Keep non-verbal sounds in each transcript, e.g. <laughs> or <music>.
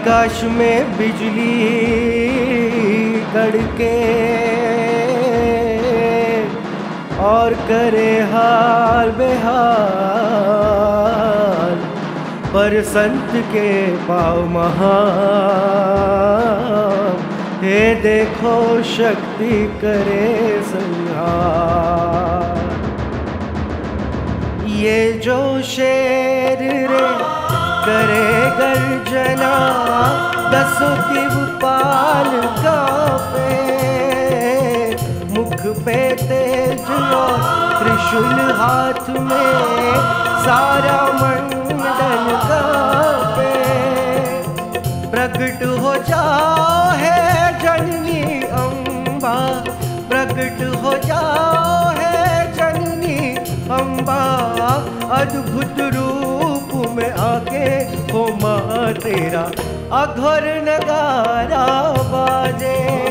आकाश में बिजली कड़के और करे हाल बेहाल पर संत के पाव महान हे देखो शक्ति करे संहार। ये जो शेर रे करे गर्जना दसो पाल का पे मुख पे तेज त्रिशूल हाथ में, सारा मंडल का पे प्रकट हो जाओ है जननी अम्बा प्रकट हो जाओ है जननी अम्बा अद्भुत रूप में आके माँ तेरा अघर नगारा बाजे।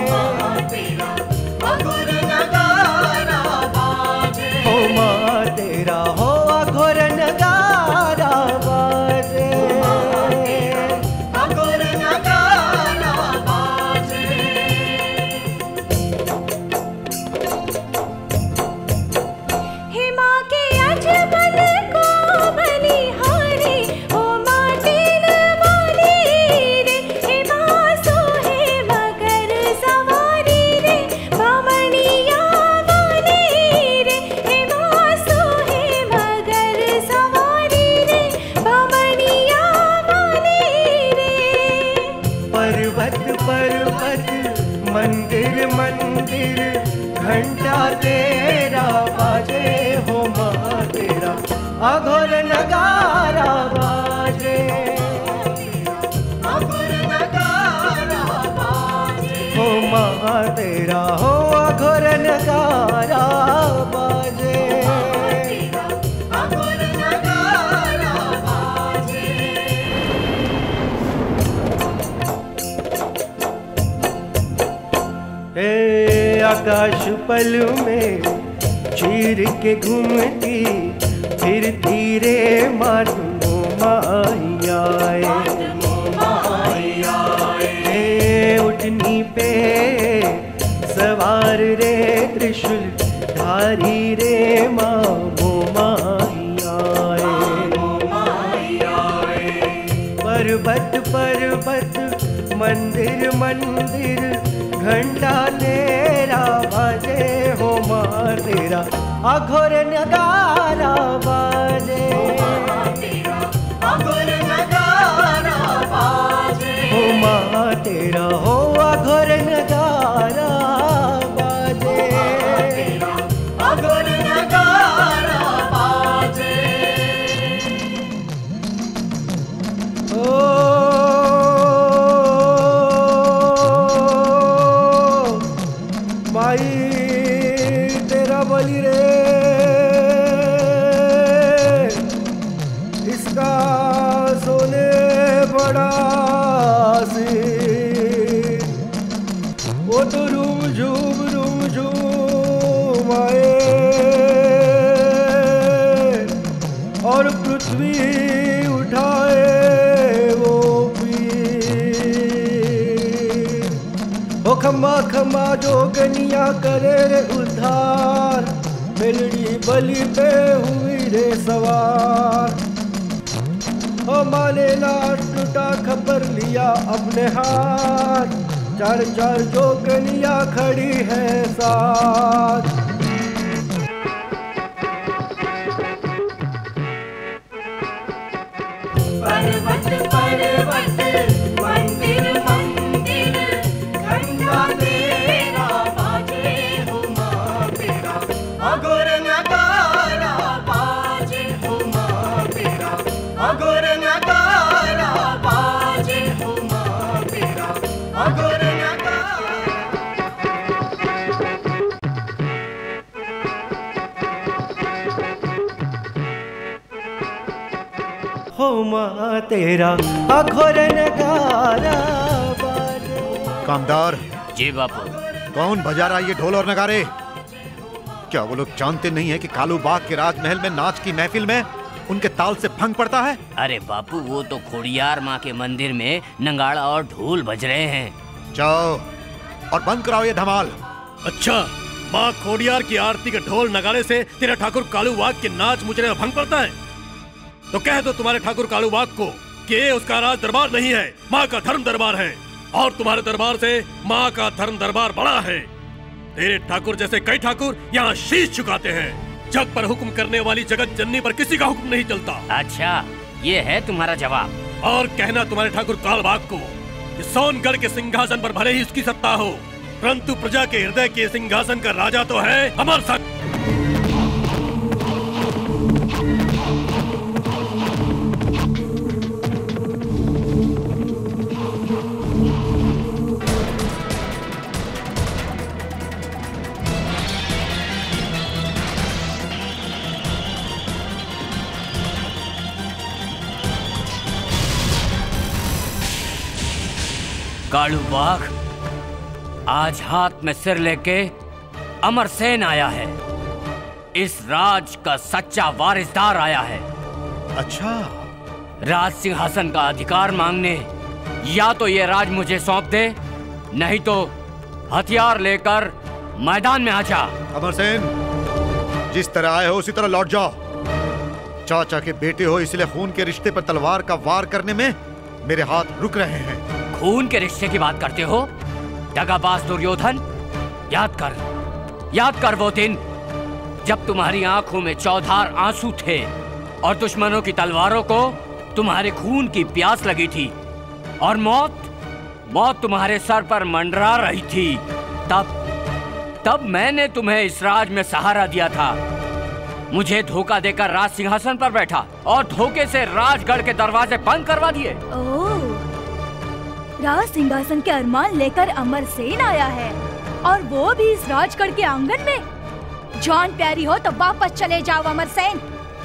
आकाश पल में चीर के घूमती, फिर धीरे मातमो माया हे उठनी पे सवार रे त्रिशूल, धारी रे मामो माया पर्वत पर्वत, मंदिर मंदिर घंटा तेरा बजे हो माँ तेरा। अघोर नगारा बजे। हो माँ तेरा हो अघोर नगारा खम्बा खम्बा जो गनिया करे रे उद्धार। मेलड़ी बलि पे हुई रे सवार। माले लाट टूटा खबर लिया अपने हाथ चार चार जो गनिया खड़ी है साथ तेरा अघोर नगारा कामदार। जी बापू। कौन बजा रहा है ये ढोल और नगारे? क्या वो लोग जानते नहीं है कि कालू बाग के राजमहल में नाच की महफिल में उनके ताल से भंग पड़ता है? अरे बापू वो तो खोड़ियार माँ के मंदिर में नंगाड़ा और ढोल बज रहे हैं। जाओ और बंद कराओ ये धमाल। अच्छा माँ खोडियार की आरती के ढोल नगाड़े से तेरा ठाकुर कालू बाग के नाच मुचरे में भंग पड़ता है। तो कह दो तुम्हारे ठाकुर कालू वाघ को कि ये उसका राज दरबार नहीं है माँ का धर्म दरबार है और तुम्हारे दरबार से माँ का धर्म दरबार बड़ा है। तेरे ठाकुर जैसे कई ठाकुर यहाँ शीश चुकाते हैं। जग पर हुक्म करने वाली जगत जननी पर किसी का हुक्म नहीं चलता। अच्छा ये है तुम्हारा जवाब। और कहना तुम्हारे ठाकुर कालबाग को कि सोनगढ़ के सिंहासन पर भले ही उसकी सत्ता हो परंतु प्रजा के हृदय के सिंहासन का राजा तो है अमर सत्य। कालू बाघ आज हाथ में सिर लेके अमर सेन आया है। इस राज का सच्चा वारिसदार आया है। अच्छा। राज सिंहासन का अधिकार मांगने या तो ये राज मुझे सौंप दे नहीं तो हथियार लेकर मैदान में आ जा। अमर सेन जिस तरह आए हो उसी तरह लौट जाओ। चाचा के बेटे हो इसलिए खून के रिश्ते पर तलवार का वार करने में मेरे हाथ रुक रहे हैं। खून के रिश्ते की बात करते हो? दगाबाज दुर्योधन, याद कर याद कर वो दिन जब तुम्हारी आँखों में चौधार आँसू थे और दुश्मनों की तलवारों को तुम्हारे खून की प्यास लगी थी और मौत मौत तुम्हारे सर पर मंडरा रही थी। तब तब मैंने तुम्हें इस राज में सहारा दिया था। मुझे धोखा देकर राज सिंहासन पर बैठा और धोखे से राजगढ़ के दरवाजे बंद करवा दिए। राज सिंहासन के अरमान लेकर अमर सेन आया है। और वो भी इस राजगढ़ के आँगन में। जान प्यारी हो तो वापस चले जाओ अमर सेन।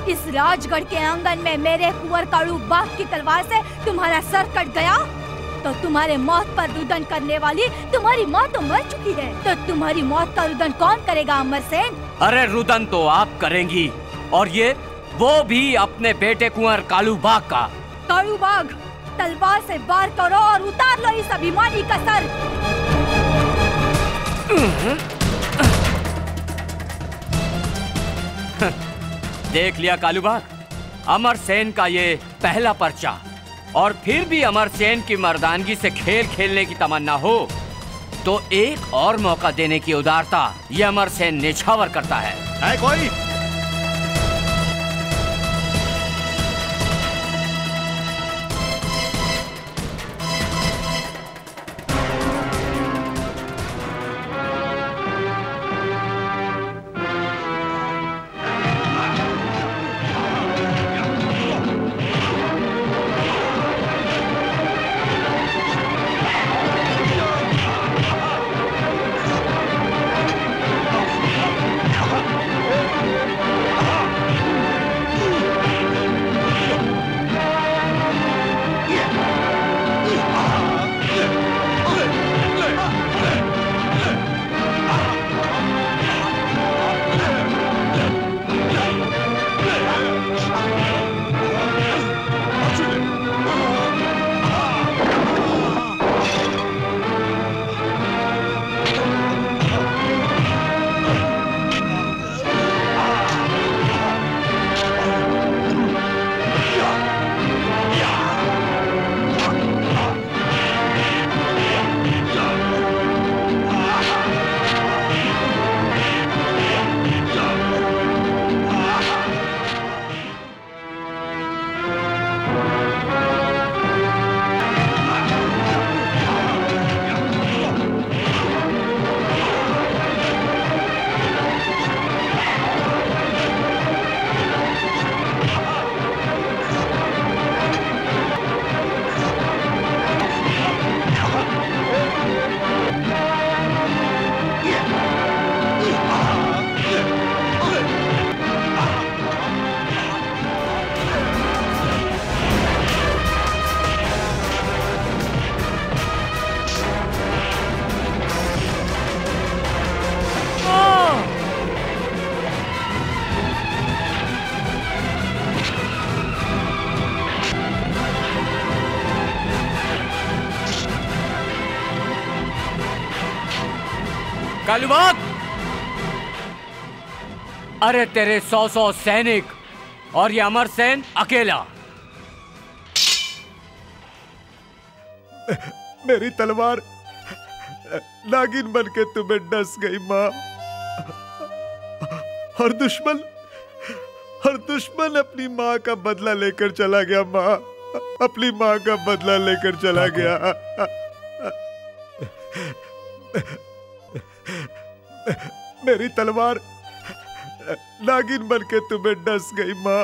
इस राजगढ़ के आँगन में मेरे कुंवर काड़ू बाघ की तलवार से तुम्हारा सर कट गया। तो तुम्हारे मौत पर रुदन करने वाली तुम्हारी माँ तो मर चुकी है। तो तुम्हारी मौत का रुदन कौन करेगा अमर सेन? अरे रुदन तो आप करेंगी। और ये वो भी अपने बेटे कुंवर कालू बाग का। कालू बाघ तलवार से वार करो और उतार लो इस अभिमानी का सर। देख लिया कालू बाग अमर सेन का ये पहला पर्चा। और फिर भी अमर सेन की मर्दानगी से खेल खेलने की तमन्ना हो तो एक और मौका देने की उदारता ये अमर सेन निछावर करता है। है कोई? कालूबाग अरे तेरे सौ सौ सैनिक और ये अमर सेन अकेला। मेरी तलवार नागिन बन के तुम्हें डस गई माँ। हर दुश्मन हर दुश्मन अपनी माँ का बदला लेकर चला गया माँ। अपनी माँ का बदला लेकर चला गया। मेरी तलवार नागिन बन के तुम्हें डस गई माँ।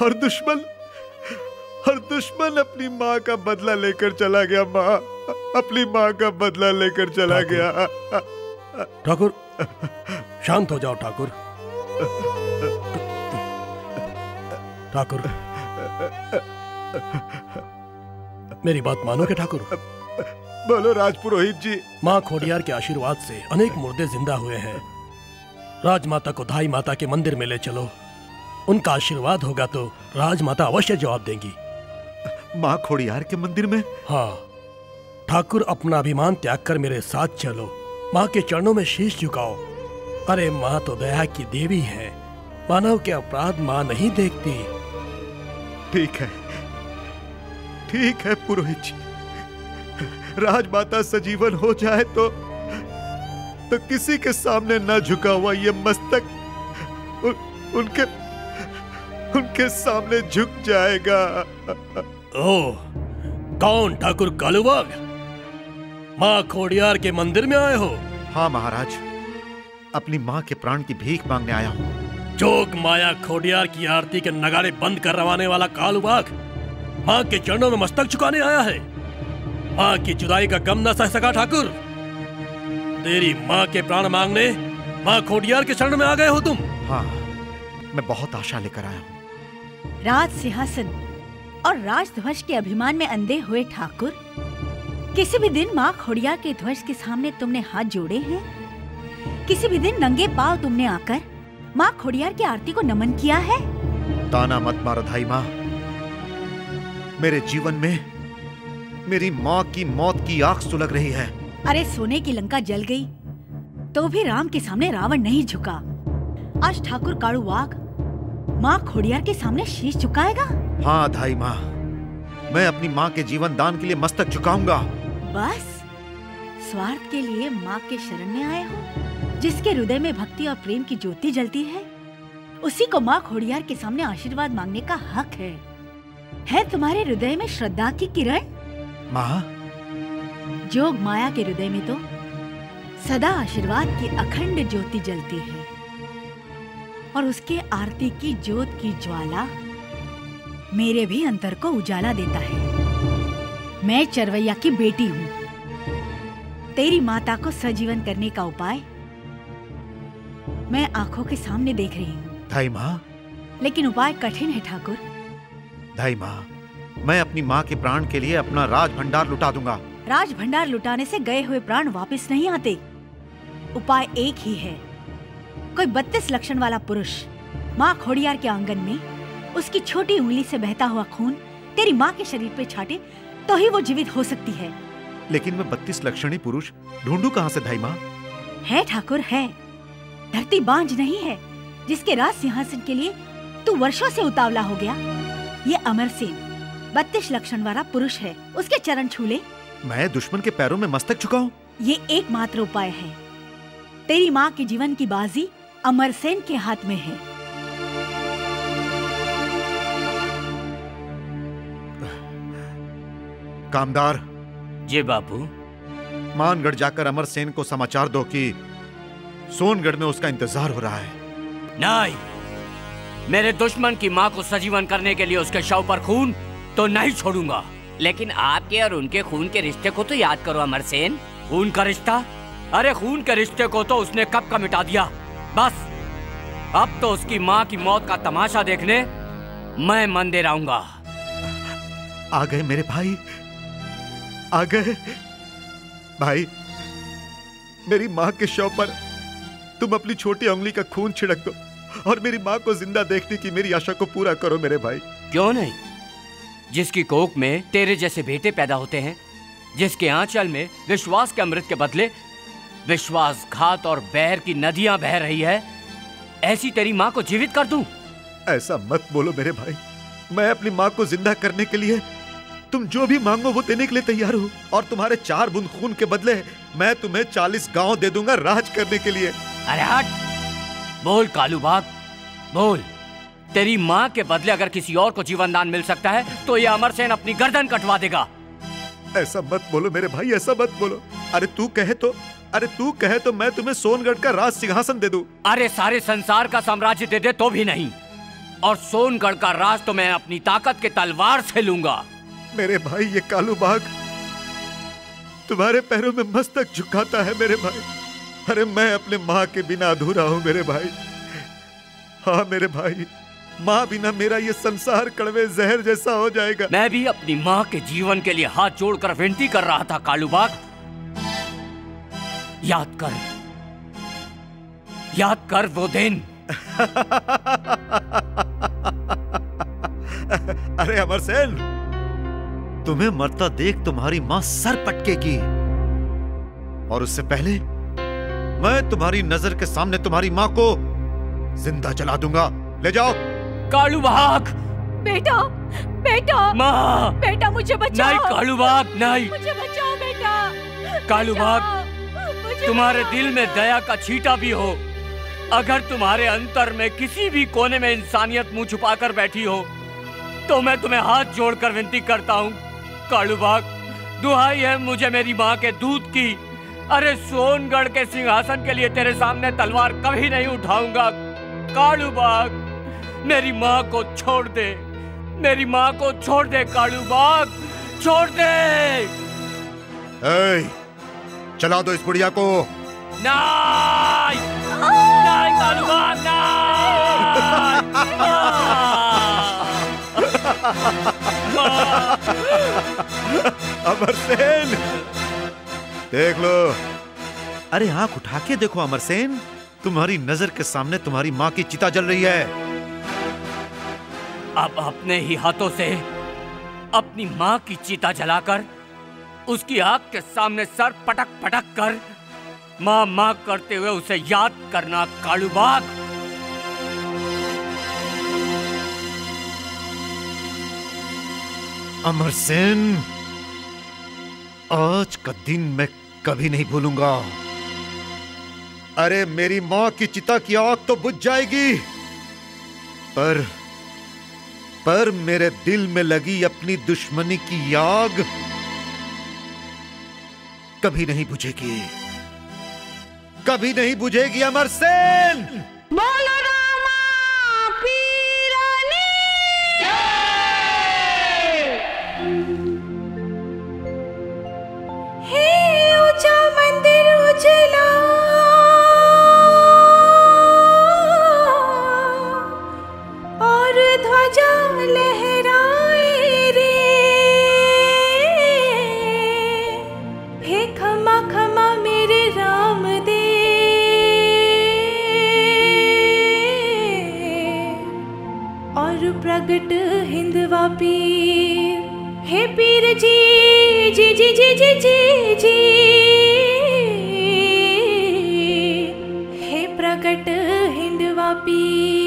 हर दुश्मन हर दुश्मन अपनी माँ का बदला लेकर चला गया माँ। अपनी माँ का बदला लेकर चला गया। ठाकुर शांत हो जाओ ठाकुर। ठाकुर मेरी बात मानोगे ठाकुर? बोलो राजपुरोहित जी। माँ खोडियार के आशीर्वाद से अनेक मुर्दे ज़िंदा हुए हैं। राजमाता को धाई माता के मंदिर में ले चलो। उनका आशीर्वाद होगा तो राजमाता अवश्य जवाब देंगी। माँ खोड़ियार के मंदिर में? हाँ। ठाकुर अपना अभिमान त्याग कर मेरे साथ चलो। माँ के चरणों में शीश झुकाओ। अरे माँ तो दया की देवी है। मानव के अपराध माँ नहीं देखती। ठीक है। ठीक है पुरोहित जी। राजमाता सजीवन हो जाए तो तो किसी के सामने न झुका हुआ ये मस्तक उन, उनके उनके सामने झुक जाएगा। ओ कौन ठाकुर कालूबाग? माँ खोडियार के मंदिर में आए हो? हाँ महाराज अपनी माँ के प्राण की भीख मांगने आया हूँ। जोग माया खोडियार की आरती के नगाड़े बंद करवाने वाला कालूबाग माँ के चरणों में मस्तक झुकाने आया है। माँ की जुदाई का गम न सह सका ठाकुर। तेरी माँ के प्राण मांगने माँ खोडियार के शरण में आ गए हो तुम। हाँ मैं बहुत आशा लेकर आया हूँ। राज सिंहासन और राजध्वज के अभिमान में अंधे हुए ठाकुर किसी भी दिन माँ खोड़िया के ध्वज के सामने तुमने हाथ जोड़े हैं? किसी भी दिन नंगे पाव तुमने आकर माँ खोड़ियार की आरती को नमन किया है? ताना मत मारो धाई माँ। मेरे जीवन में मेरी माँ की मौत की आग सुलग रही है। अरे सोने की लंका जल गई तो भी राम के सामने रावण नहीं झुका। आज ठाकुर काड़ू वाघ माँ खोड़ियार के सामने शीश झुकाएगा? हाँ धाई माँ मैं अपनी माँ के जीवन दान के लिए मस्तक झुकाऊँगा। बस स्वार्थ के लिए माँ के शरण में आए हो जिसके हृदय में भक्ति और प्रेम की ज्योति जलती है। उसी को माँ खोड़ियार के सामने आशीर्वाद मांगने का हक है। है तुम्हारे हृदय में श्रद्धा की किरण? माँ? जोग माया के हृदय में तो सदा आशीर्वाद की अखंड ज्योति जलती है और उसके आरती की ज्योत की ज्वाला मेरे भी अंतर को उजाला देता है। मैं चरवैया की बेटी हूँ। तेरी माता को सजीवन करने का उपाय मैं आँखों के सामने देख रही हूँ। धाई माँ? लेकिन उपाय कठिन है ठाकुर। धाई माँ मैं अपनी माँ के प्राण के लिए अपना राज भंडार लुटा दूँगा। राज भंडार लुटाने से गए हुए प्राण वापस नहीं आते। उपाय एक ही है। कोई बत्तीस लक्षण वाला पुरुष माँ खोड़ियार के आँगन में उसकी छोटी उंगली से बहता हुआ खून तेरी माँ के शरीर पे छाटे तो ही वो जीवित हो सकती है। लेकिन मैं बत्तीस लक्षणी पुरुष ढूंढू कहाँ से धाई माँ? है ठाकुर है। धरती बांझ नहीं है जिसके राज सिंहासन के लिए तू वर्षों से उतावला हो गया। ये अमर सेन बत्तीस लक्षण वाला पुरुष है। उसके चरण छू ले मैं दुश्मन के पैरों में मस्तक चुका हूँ ये एकमात्र उपाय है। तेरी माँ के जीवन की बाजी अमरसेन के हाथ में है। कामदार। जी बापू। मानगढ़ जाकर अमर सेन को समाचार दो कि सोनगढ़ में उसका इंतज़ार हो रहा है। नहीं। मेरे दुश्मन की माँ को सजीवन करने के लिए उसके शव पर खून तो नहीं छोड़ूँगा। लेकिन आपके और उनके खून के रिश्ते को तो याद करो अमर सेन। खून का रिश्ता? अरे खून के रिश्ते को तो उसने कब का मिटा दिया? बस अब तो उसकी माँ की मौत का तमाशा देखने मैं मन मंदिर आऊँगा। आ गए मेरे भाई। आ गए। भाई मेरी माँ के शव पर तुम अपनी छोटी उंगली का खून छिड़क दो और मेरी माँ को ज़िंदा देखने की मेरी आशा को पूरा करो मेरे भाई। क्यों नहीं? जिसकी कोख में तेरे जैसे बेटे पैदा होते हैं जिसके आंचल में विश्वास के अमृत के बदले विश्वासघात और बैर की नदियाँ बह रही है ऐसी तेरी माँ को जीवित कर दूँ? ऐसा मत बोलो मेरे भाई। मैं अपनी माँ को ज़िंदा करने के लिए तुम जो भी मांगो वो देने के लिए तैयार हो। और तुम्हारे चार बूंद खून के बदले मैं तुम्हें चालीस गाँव दे दूँगा राज करने के लिए। अरे हट! बोल कालू बाग बोल। तेरी माँ के बदले अगर किसी और को जीवन दान मिल सकता है तो ये अमर सेन अपनी गर्दन कटवा देगा। ऐसा मत बोलो मेरे भाई ऐसा मत बोलो। अरे तू कहे तो अरे तू कहे तो मैं तुम्हें सोनगढ़ का राज सिंहासन दे दूँ। अरे सारे संसार का साम्राज्य दे दे तो भी नहीं। और सोनगढ़ का राज तो मैं अपनी ताकत के तलवार से लूँगा। मेरे भाई ये कालू बाग तुम्हारे पैरों में मस्तक झुकाता है मेरे भाई। अरे मैं अपने माँ के बिना अधूरा हूँ मेरे भाई। हाँ मेरे भाई माँ बिना मेरा ये संसार कड़वे जहर जैसा हो जाएगा। मैं भी अपनी माँ के जीवन के लिए हाथ जोड़कर विनती कर रहा था कालूबाग याद कर। याद कर वो दिन। <laughs> अरे अमर सेन तुम्हें मरता देख तुम्हारी माँ सर पटकेगी। और उससे पहले मैं तुम्हारी नज़र के सामने तुम्हारी माँ को ज़िंदा जला दूँगा। ले जाओ। कालूबाग। बेटा बेटा माँ। बेटा मुझे बचाओ। नहीं कालूबाग नहीं। मुझे बचाओ बेटा। कालूबाग, बचाओ, तुम्हारे दिल में दया का छीटा भी हो। अगर तुम्हारे अंतर में किसी भी कोने में इंसानियत मुँह छुपाकर बैठी हो तो मैं तुम्हें हाथ जोड़कर विनती करता हूँ कालूबाग दुहाई है मुझे मेरी माँ के दूध की। अरे सोनगढ़ के सिंहासन के लिए तेरे सामने तलवार कभी नहीं उठाऊँगा कालूबाग। मेरी माँ को छोड़ दे। मेरी माँ को छोड़ दे कालूबाग छोड़ दे। ए, चला दो इस बुढ़िया को। नहीं नहीं कालूबाग नहीं <laughs> अमर सेन। देख लो। अरे आँख उठा के देखो अमर सेन। तुम्हारी नज़र के सामने तुम्हारी माँ की चिता जल रही है। अब अपने ही हाथों से अपनी माँ की चिता जलाकर, उसकी आग के सामने सर पटक पटक कर, माँ माँ करते हुए उसे याद करना कालूबाग अमर सेन, आज का दिन मैं कभी नहीं भूलूँगा। अरे मेरी माँ की चिता की आग तो बुझ जाएगी, पर पर मेरे दिल में लगी अपनी दुश्मनी की आग कभी नहीं बुझेगी। कभी नहीं बुझेगी अमर सेन। बोलो प्रगट हिंदवा पीर हे पीर जी जी जी जी जी जी जी। हे प्रगट हिंदवा पीर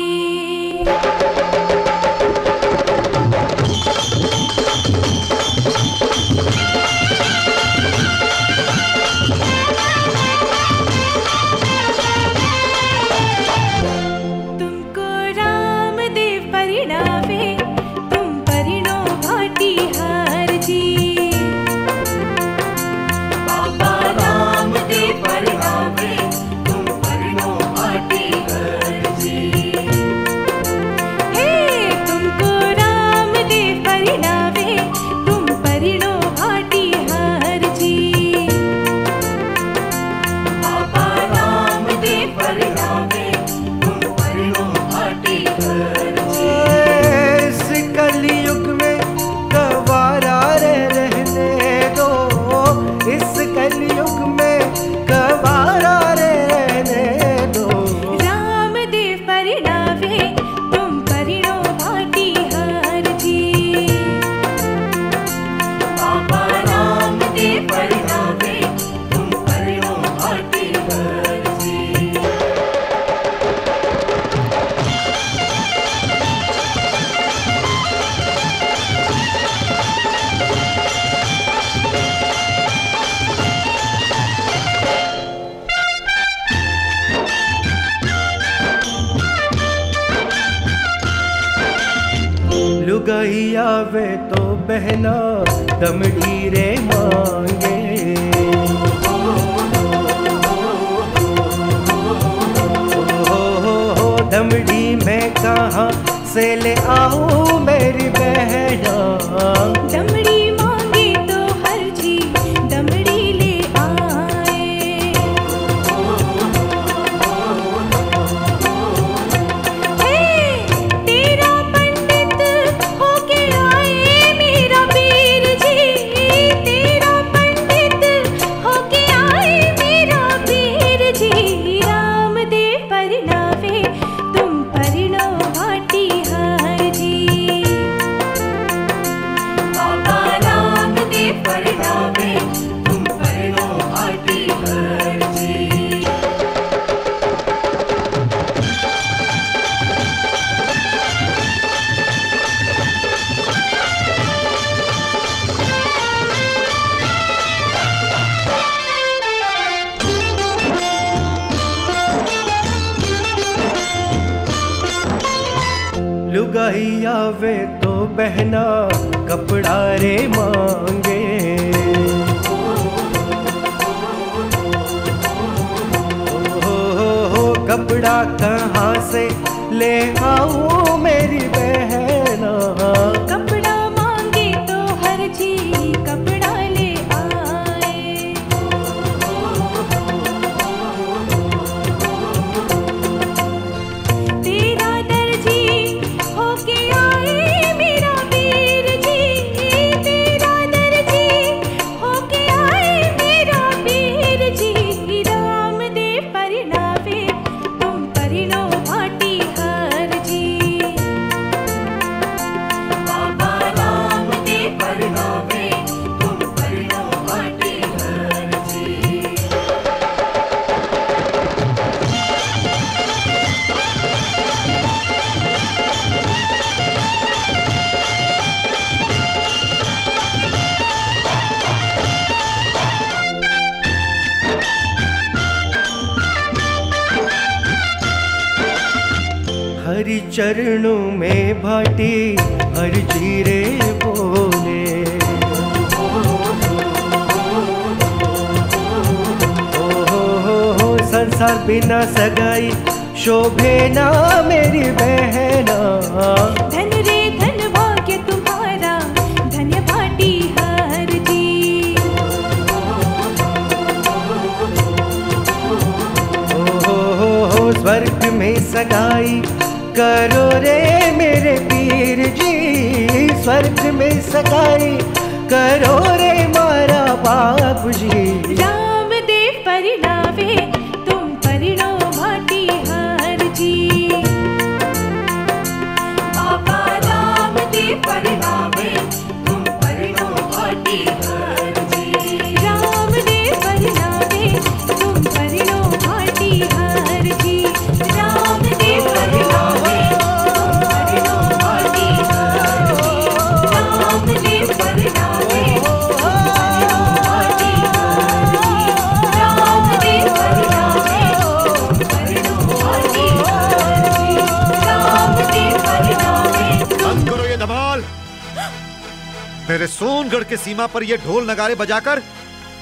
मेरे सोनगढ़ के सीमा पर ये ढोल नगारे बजाकर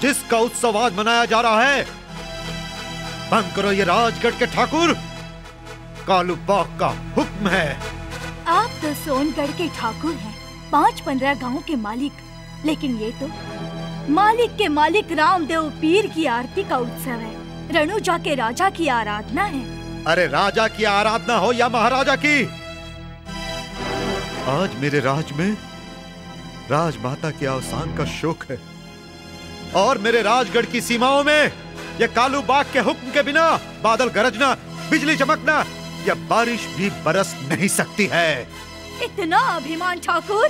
जिसका उत्सव आज मनाया जा रहा है। बंद करो ये राजगढ़ के ठाकुर। कालू बाग का हुक्म है। आप तो सोनगढ़ के ठाकुर हैं पाँच पंद्रह गाँव के मालिक। लेकिन ये तो मालिक के मालिक रामदेव पीर की आरती का उत्सव है। रणुजा के राजा की आराधना है। अरे राजा की आराधना हो या महाराजा की? आज मेरे राज में राजमाता के अवसान का शोक है। और मेरे राजगढ़ की सीमाओं में ये कालू बाग के हुक्म के बिना बादल गरजना बिजली चमकना या बारिश भी बरस नहीं सकती है। इतना अभिमान ठाकुर!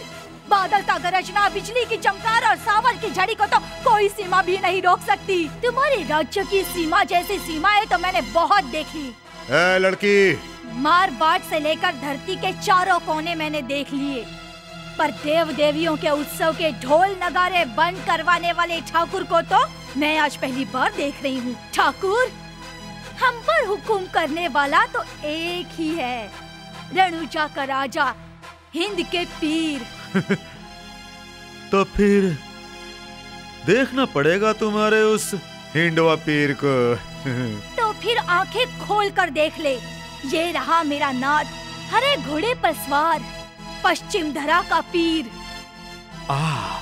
बादल का गरजना बिजली की चमकार और सावर की झड़ी को तो कोई सीमा भी नहीं रोक सकती। तुम्हारे राज्य की सीमा जैसी सीमाएँ तो मैंने बहुत देखी। ए लड़की! मार बाट से लेकर धरती के चारों कोने मैंने देख लिए। पर देव देवियों के उत्सव के ढोल नगारे बंद करवाने वाले ठाकुर को तो मैं आज पहली बार देख रही हूँ। ठाकुर हम पर हुकुम करने वाला तो एक ही है। रणुजा का राजा हिंद के पीर। <laughs> तो फिर देखना पड़ेगा तुम्हारे उस हिंडवा पीर को। <laughs> तो फिर आँखें खोल कर देख ले। ये रहा मेरा नाथ हरे घोड़े पर सवार। पश्चिम धरा का पीर। आ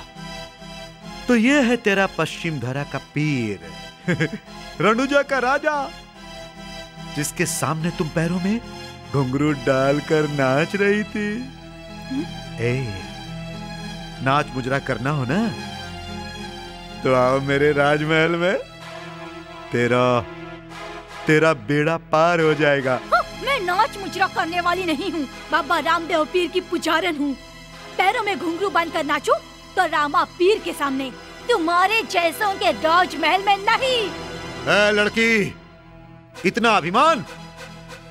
तो ये है तेरा पश्चिम धरा का पीर। <laughs> रणुजा का राजा जिसके सामने तुम पैरों में घुंघरू डालकर नाच रही थी। ए नाच मुजरा करना हो ना? तो आओ मेरे राजमहल में। तेरा तेरा बेड़ा पार हो जाएगा। मैं नाच मुजरा करने वाली नहीं हूँ। बाबा रामदेव पीर की पुजारन हूँ। पैरों में घुंघरू बांधकर नाचू तो रामा पीर के सामने तुम्हारे जैसों के राजमहल में नहीं। ए लड़की इतना अभिमान?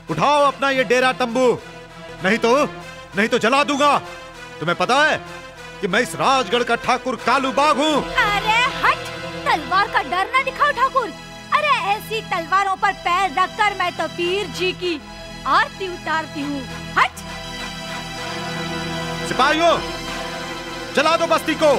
उठाओ अपना ये डेरा तंबू। नहीं तो नहीं तो जला दूँगा। तुम्हें पता है कि मैं इस राजगढ़ का ठाकुर कालू बाग हूँ। अरे हट तलवार का डर न दिखाओ ठाकुर। ऐसी तलवारों पर पैर रखकर मैं तो पीर जी की आरती उतारती हूँ। हट! सिपाहियों, जला दो बस्ती को।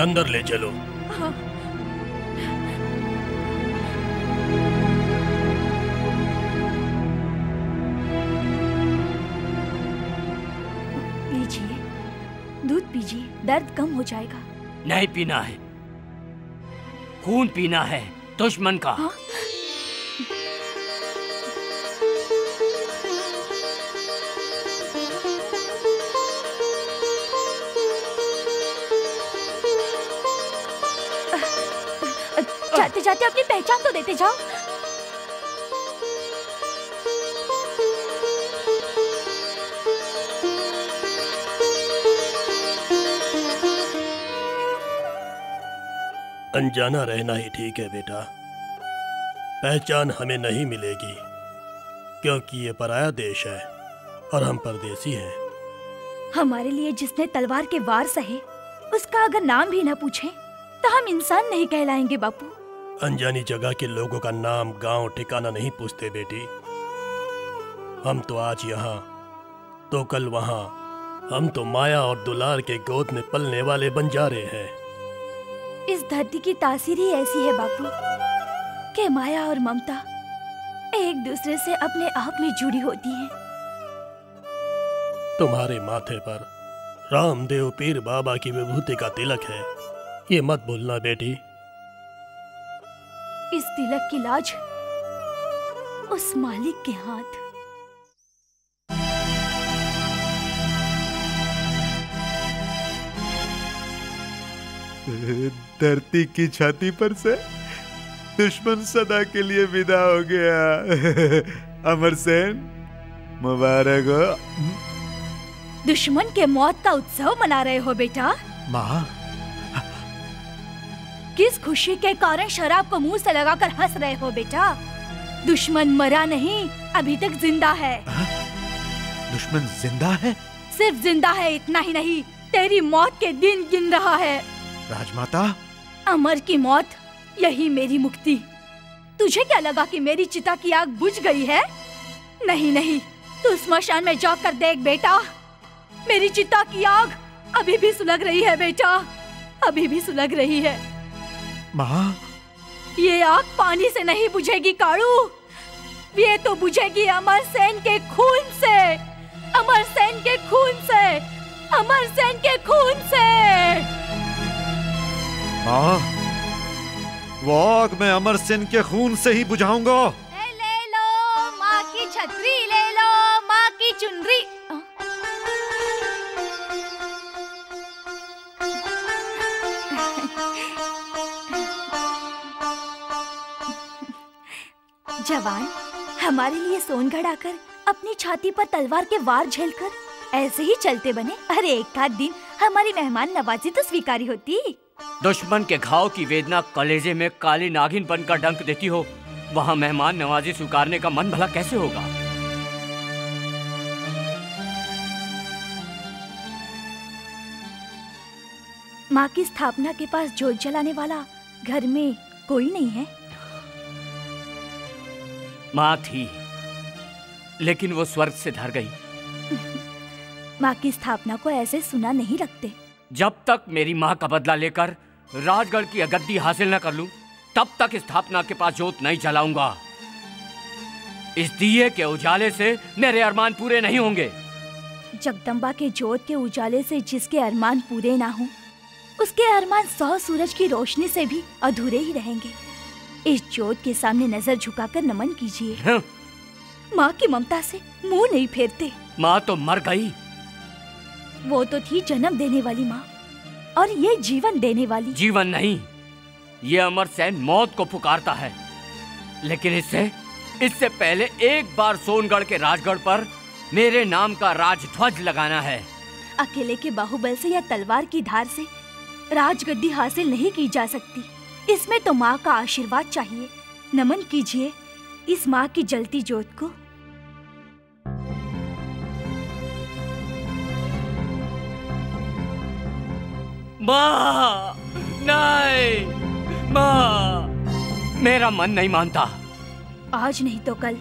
अंदर ले चलो। लीजिए दूध पीजिए दर्द कम हो जाएगा। नहीं पीना है। खून पीना है दुश्मन का। हाँ? देते जाओ। अनजाना रहना ही ठीक है बेटा। पहचान हमें नहीं मिलेगी क्योंकि ये पराया देश है और हम परदेसी हैं। हमारे लिए जिसने तलवार के वार सहे उसका अगर नाम भी न पूछे तो हम इंसान नहीं कहलाएँगे बापू। अनजानी जगह के लोगों का नाम गाँव ठिकाना नहीं पूछते बेटी। हम तो आज यहाँ तो कल वहाँ। हम तो माया और दुलार के गोद में पलने वाले बन जा रहे हैं। इस धरती की तासीर ही ऐसी है बापू कि माया और ममता एक दूसरे से अपने आप में जुड़ी होती हैं। तुम्हारे माथे पर रामदेव पीर बाबा की विभूति का तिलक है। ये मत भूलना बेटी। इस तिलक की लाज उस मालिक के हाथ। धरती की छाती पर से दुश्मन सदा के लिए विदा हो गया। अमर सेन मुबारक हो। दुश्मन के मौत का उत्सव मना रहे हो बेटा। माँ? किस खुशी के कारण शराब को मुँह से लगाकर हंस रहे हो बेटा? दुश्मन मरा नहीं अभी तक ज़िंदा है। आ? दुश्मन ज़िंदा है? सिर्फ़ ज़िंदा है इतना ही नहीं तेरी मौत के दिन गिन रहा है। राजमाता? अमर की मौत यही मेरी मुक्ति। तुझे क्या लगा कि मेरी चिता की आग बुझ गई है? नहीं नहीं तू स्मशान में जाकर देख बेटा। मेरी चिता की आग अभी भी सुलग रही है बेटा अभी भी सुलग रही है। माँ? ये आग पानी से नहीं बुझेगी काड़ू ये तो बुझेगी अमर सेन के खून से। अमर सेन के खून से। अमर सेन के खून से। माँ वो आग मैं अमर सेन के खून से ही बुझाऊँगा। जवान हमारे लिए सोनगढ़ आकर अपनी छाती पर तलवार के वार झेलकर ऐसे ही चलते बने। अरे एक आध दिन हमारी मेहमान नवाजी तो स्वीकारी होती। दुश्मन के घाव की वेदना कलेजे में काली नागिन बनकर डंक देती हो वहाँ मेहमान नवाजी स्वीकारने का मन भला कैसे होगा? माँ की स्थापना के पास जोत जलाने वाला घर में कोई नहीं है। माँ थी लेकिन वो स्वर्ग से धर गई। <laughs> माँ की स्थापना को ऐसे सुना नहीं रखते। जब तक मेरी माँ का बदला लेकर राजगढ़ की अगद्दी हासिल न कर लूँ, तब तक स्थापना के पास जोत नहीं जलाऊँगा। इस दिए के उजाले से मेरे अरमान पूरे नहीं होंगे। जगदम्बा के जोत के उजाले से जिसके अरमान पूरे ना हो उसके अरमान सौ सूरज की रोशनी से भी अधूरे ही रहेंगे। इस जोत के सामने नज़र झुकाकर नमन कीजिए। माँ की ममता से मुँह नहीं फेरते। माँ तो मर गई। वो तो थी जन्म देने वाली माँ और ये जीवन देने वाली। जीवन नहीं ये अमर सेन मौत को पुकारता है। लेकिन इससे इससे पहले एक बार सोनगढ़ के राजगढ़ पर मेरे नाम का राजध्वज लगाना है। अकेले के बाहुबल से या तलवार की धार से राजगद्दी हासिल नहीं की जा सकती। इसमें तो माँ का आशीर्वाद चाहिए। नमन कीजिए इस माँ की जलती जोत को। माँ नहीं माँ मेरा मन नहीं मानता। आज नहीं तो कल।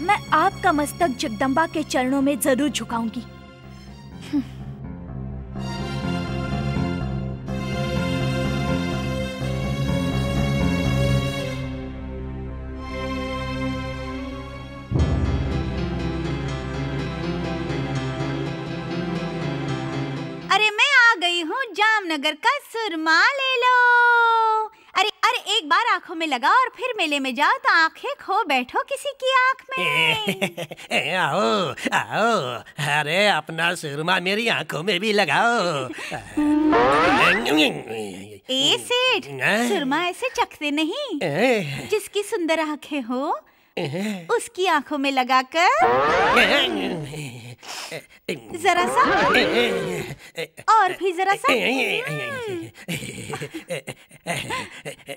मैं आपका मस्तक जगदम्बा के चरणों में ज़रूर झुकाऊँगी। गई हूँ जामनगर का सुरमा ले लो। अरे अरे एक बार आँखों में लगा और फिर मेले में जाओ तो आँखें खो बैठो किसी की आँख में। ए, <laughs> ए, आओ आओ अरे अपना सुरमा मेरी आँखों में भी लगाओ। ए सेठ सुरमा ऐसे चखते नहीं। जिसकी सुंदर आँखें हो उसकी आँखों में लगाकर। जरा सा। और भी जरा सा।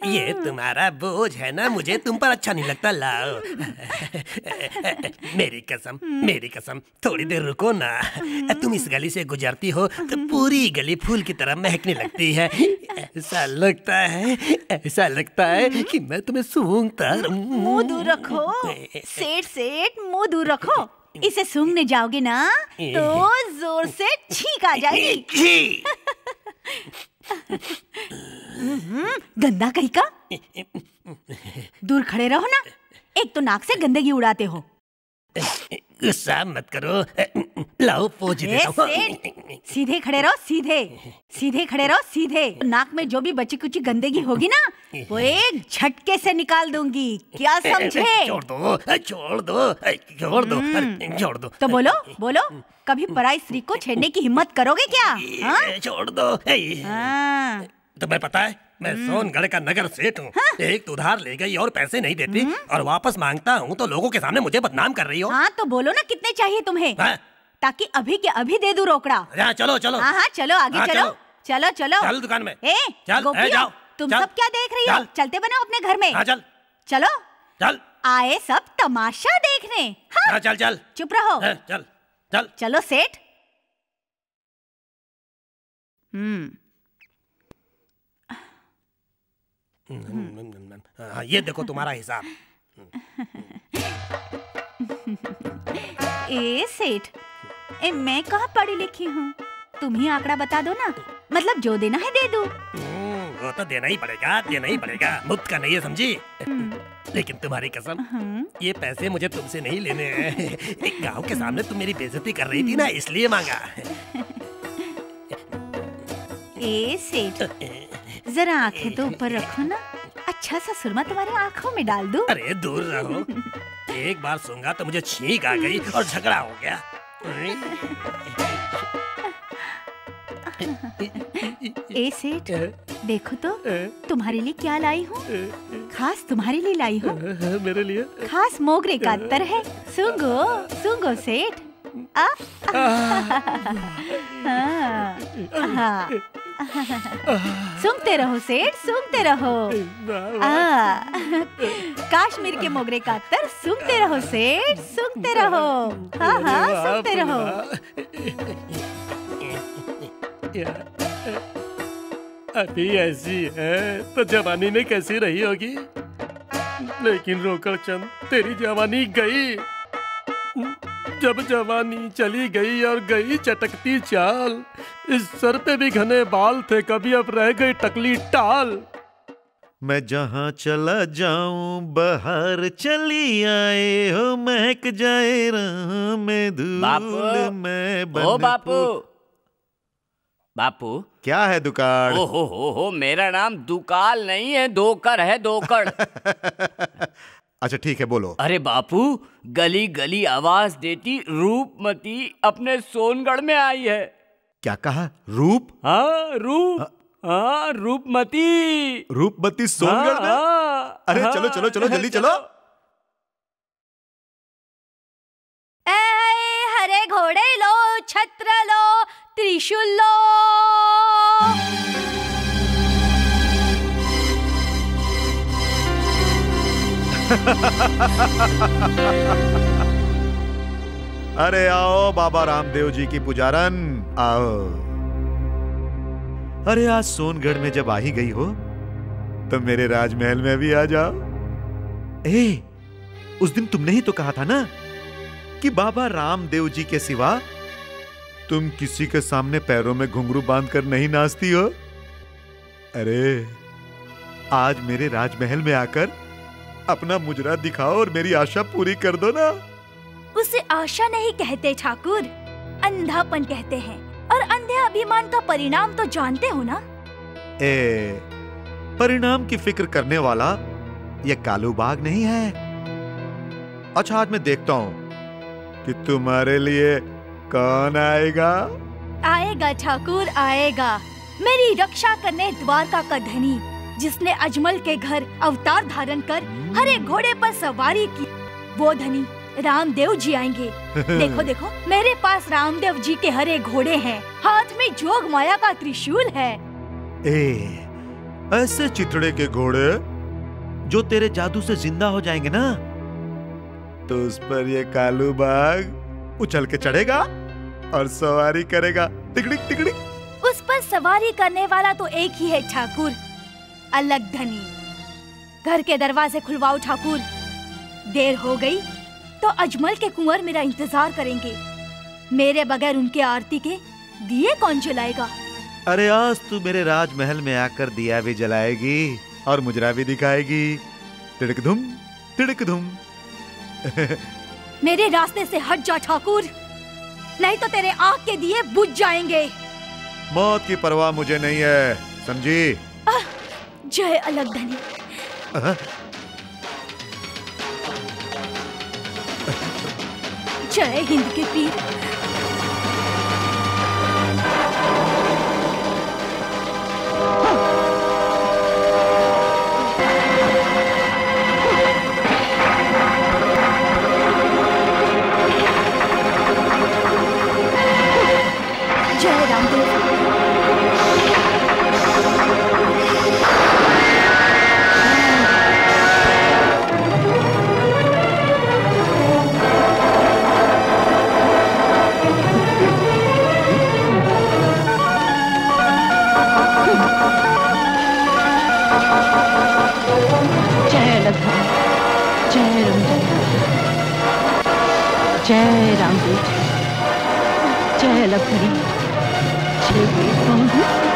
ये तुम्हारा बोझ है ना मुझे तुम पर अच्छा नहीं लगता लाओ। मेरी कसम मेरी कसम थोड़ी देर रुको ना। तुम इस गली से गुजरती हो तो पूरी गली फूल की तरह महकने लगती है। ऐसा लगता है ऐसा लगता है कि मैं तुम्हें सूंघता मुँह दूर रखो। सेठ सेठ मुँह दूर रखो। इसे सूंघने जाओगे ना तो ज़ोर से छींक आ जाएगी। <laughs> छी! गंदा कहीं का? दूर खड़े रहो ना। एक तो नाक से गंदगी उड़ाते हो। गुस्सा मत करो। लाओ ए, देता सीधे खड़े रहो सीधे। सीधे खड़े रहो सीधे। नाक में जो भी बची कुची गंदगी होगी ना वो एक झटके से निकाल दूँगी। क्या समझे? छोड़ दो छोड़ दो छोड़ दो छोड़ दो। तो बोलो बोलो कभी पराई स्त्री को छेड़ने की हिम्मत करोगे क्या? हाँ? छोड़ दो हाँ। तुम्हें पता है मैं सोनगढ़ का नगर सेठ हूँ। एक तो उधार ले गई और पैसे नहीं देती और वापस माँगता हूँ तो लोगों के सामने मुझे बदनाम कर रही हो। हाँ तो बोलो ना कितने चाहिए तुम्हें? हाँ? ताकि अभी के अभी दे दू रोकड़ा। हाँ, चलो चलो। हाँ हाँ चलो आगे हाँ, चलो। चलो। चलो चल। दुकान में। ए चल, ए, जाओ, तुम चल, सब क्या देख रही हो? चलते बनाओ अपने घर में। हाँ चल। चलो। चल। आए सब तमाशा देखने। हाँ। हाँ चल चल। चुप रहो। हाँ, चल। चल। चलो सेठ। हम्म। हाँ, ये देखो तुम्हारा हिसाब। ए सेठ ए मैं कहाँ पढ़ी लिखी हूँ? तुम ही आंकड़ा बता दो ना। मतलब जो देना है दे दो। हम्म, वो तो देना ही पड़ेगा देना ही पड़ेगा। मुफ़्त का नहीं है समझी लेकिन तुम्हारी कसम हम्म, ये पैसे मुझे तुमसे नहीं लेने हैं। एक गाँव के सामने तुम मेरी बेइज्जती कर रही थी ना इसलिए मांगा। ए सेठ <laughs> जरा आँखें तो ऊपर रखो ना। अच्छा सा सुरमा तुम्हारी आँखों में डाल दूँ। अरे दूर रहो। एक बार सूँगा तो मुझे छींक आ गई और झगड़ा हो गया। ए सेठ देखो तो तुम्हारे लिए क्या लाई हूँ? खास तुम्हारे लिए लाई हूँ। मेरे लिए? खास मोगरे का अत्तर है। सूंगो सूंगो सेठ। सूंघते रहो, सेठ सूंघते रहो। काश्मीर के मोगरे का अत्तर सूंघते रहो, सेठ सूंघते रहो। हाँ हाँ सूंघते रहो। अभी ऐसी है तो जवानी में कैसी रही होगी? लेकिन रोकड़ चंद, तेरी जवानी गई। जब जवानी चली गई और गई चटकती चाल इस सर पे भी घने बाल थे कभी अब रह गई टकली टाल। मैं जहाँ चला जाऊँ बाहर चली आए हो महक जाए राह में धूल बापू, में ओ बापू। बापू। क्या है दुकान? ओ हो हो हो मेरा नाम दुकाल नहीं है दोकर है दोकर। <laughs> अच्छा ठीक है बोलो। अरे बापू गली गली आवाज़ देती रूपमती अपने सोनगढ़ में आई है। क्या कहा? रूप? हाँ रूप। हाँ रूपमती। रूपमती सोनगढ़ में? हाँ, अरे हाँ, चलो चलो चलो जल्दी चलो। ए, हरे घोड़े लो छत्र लो त्रिशूल लो। <laughs> अरे आओ, बाबा रामदेव जी की पुजारन। आओ। अरे, आज सोनगढ़ में जब आ ही गई हो तो मेरे राजमहल में भी आ जाओ। ए, उस दिन तुमने ही तो कहा था ना कि बाबा रामदेव जी के सिवा तुम किसी के सामने पैरों में घुंघरू बांधकर नहीं नाचती हो? अरे, आज मेरे राजमहल में आकर अपना मुजरा दिखाओ और मेरी आशा पूरी कर दो ना। उसे आशा नहीं कहते ठाकुर अंधापन कहते हैं। और अंधे अभिमान का परिणाम तो जानते हो ना? ए, परिणाम की फ़िक्र करने वाला यह कालू बाग नहीं है? अच्छा आज मैं देखता हूँ कि तुम्हारे लिए कौन आएगा। आएगा ठाकुर आएगा। मेरी रक्षा करने द्वारका का धनी जिसने अजमल के घर अवतार धारण कर हरे घोड़े पर सवारी की। वो धनी रामदेव जी आएँगे। <laughs> देखो देखो मेरे पास रामदेव जी के हरे घोड़े हैं। हाथ में जोग माया का त्रिशूल है। ए ऐसे चितड़े के घोड़े जो तेरे जादू से ज़िंदा हो जाएँगे ना तो उस पर ये कालू बाग उछल के चढ़ेगा और सवारी करेगा। तिकड़िक तिकड़िक उस पर सवारी करने वाला तो एक ही है ठाकुर। अलग धनी। घर के दरवाजे खुलवाओ ठाकुर। देर हो गई तो अजमल के कुंवर मेरा इंतज़ार करेंगे। मेरे बगैर उनके आरती के दिए कौन जलाएगा? अरे आज तू मेरे राजमहल में आकर दिया भी जलाएगी और मुजरा भी दिखाएगी। तिड़क धुम तिड़क धुम <laughs> मेरे रास्ते से हट जा ठाकुर नहीं तो तेरे आँख के दिए बुझ जाएँगे। मौत की परवाह मुझे नहीं है समझी? जय अलग धनी। जय हिंद के पीर। जय जय रामदेव जय लखन जय।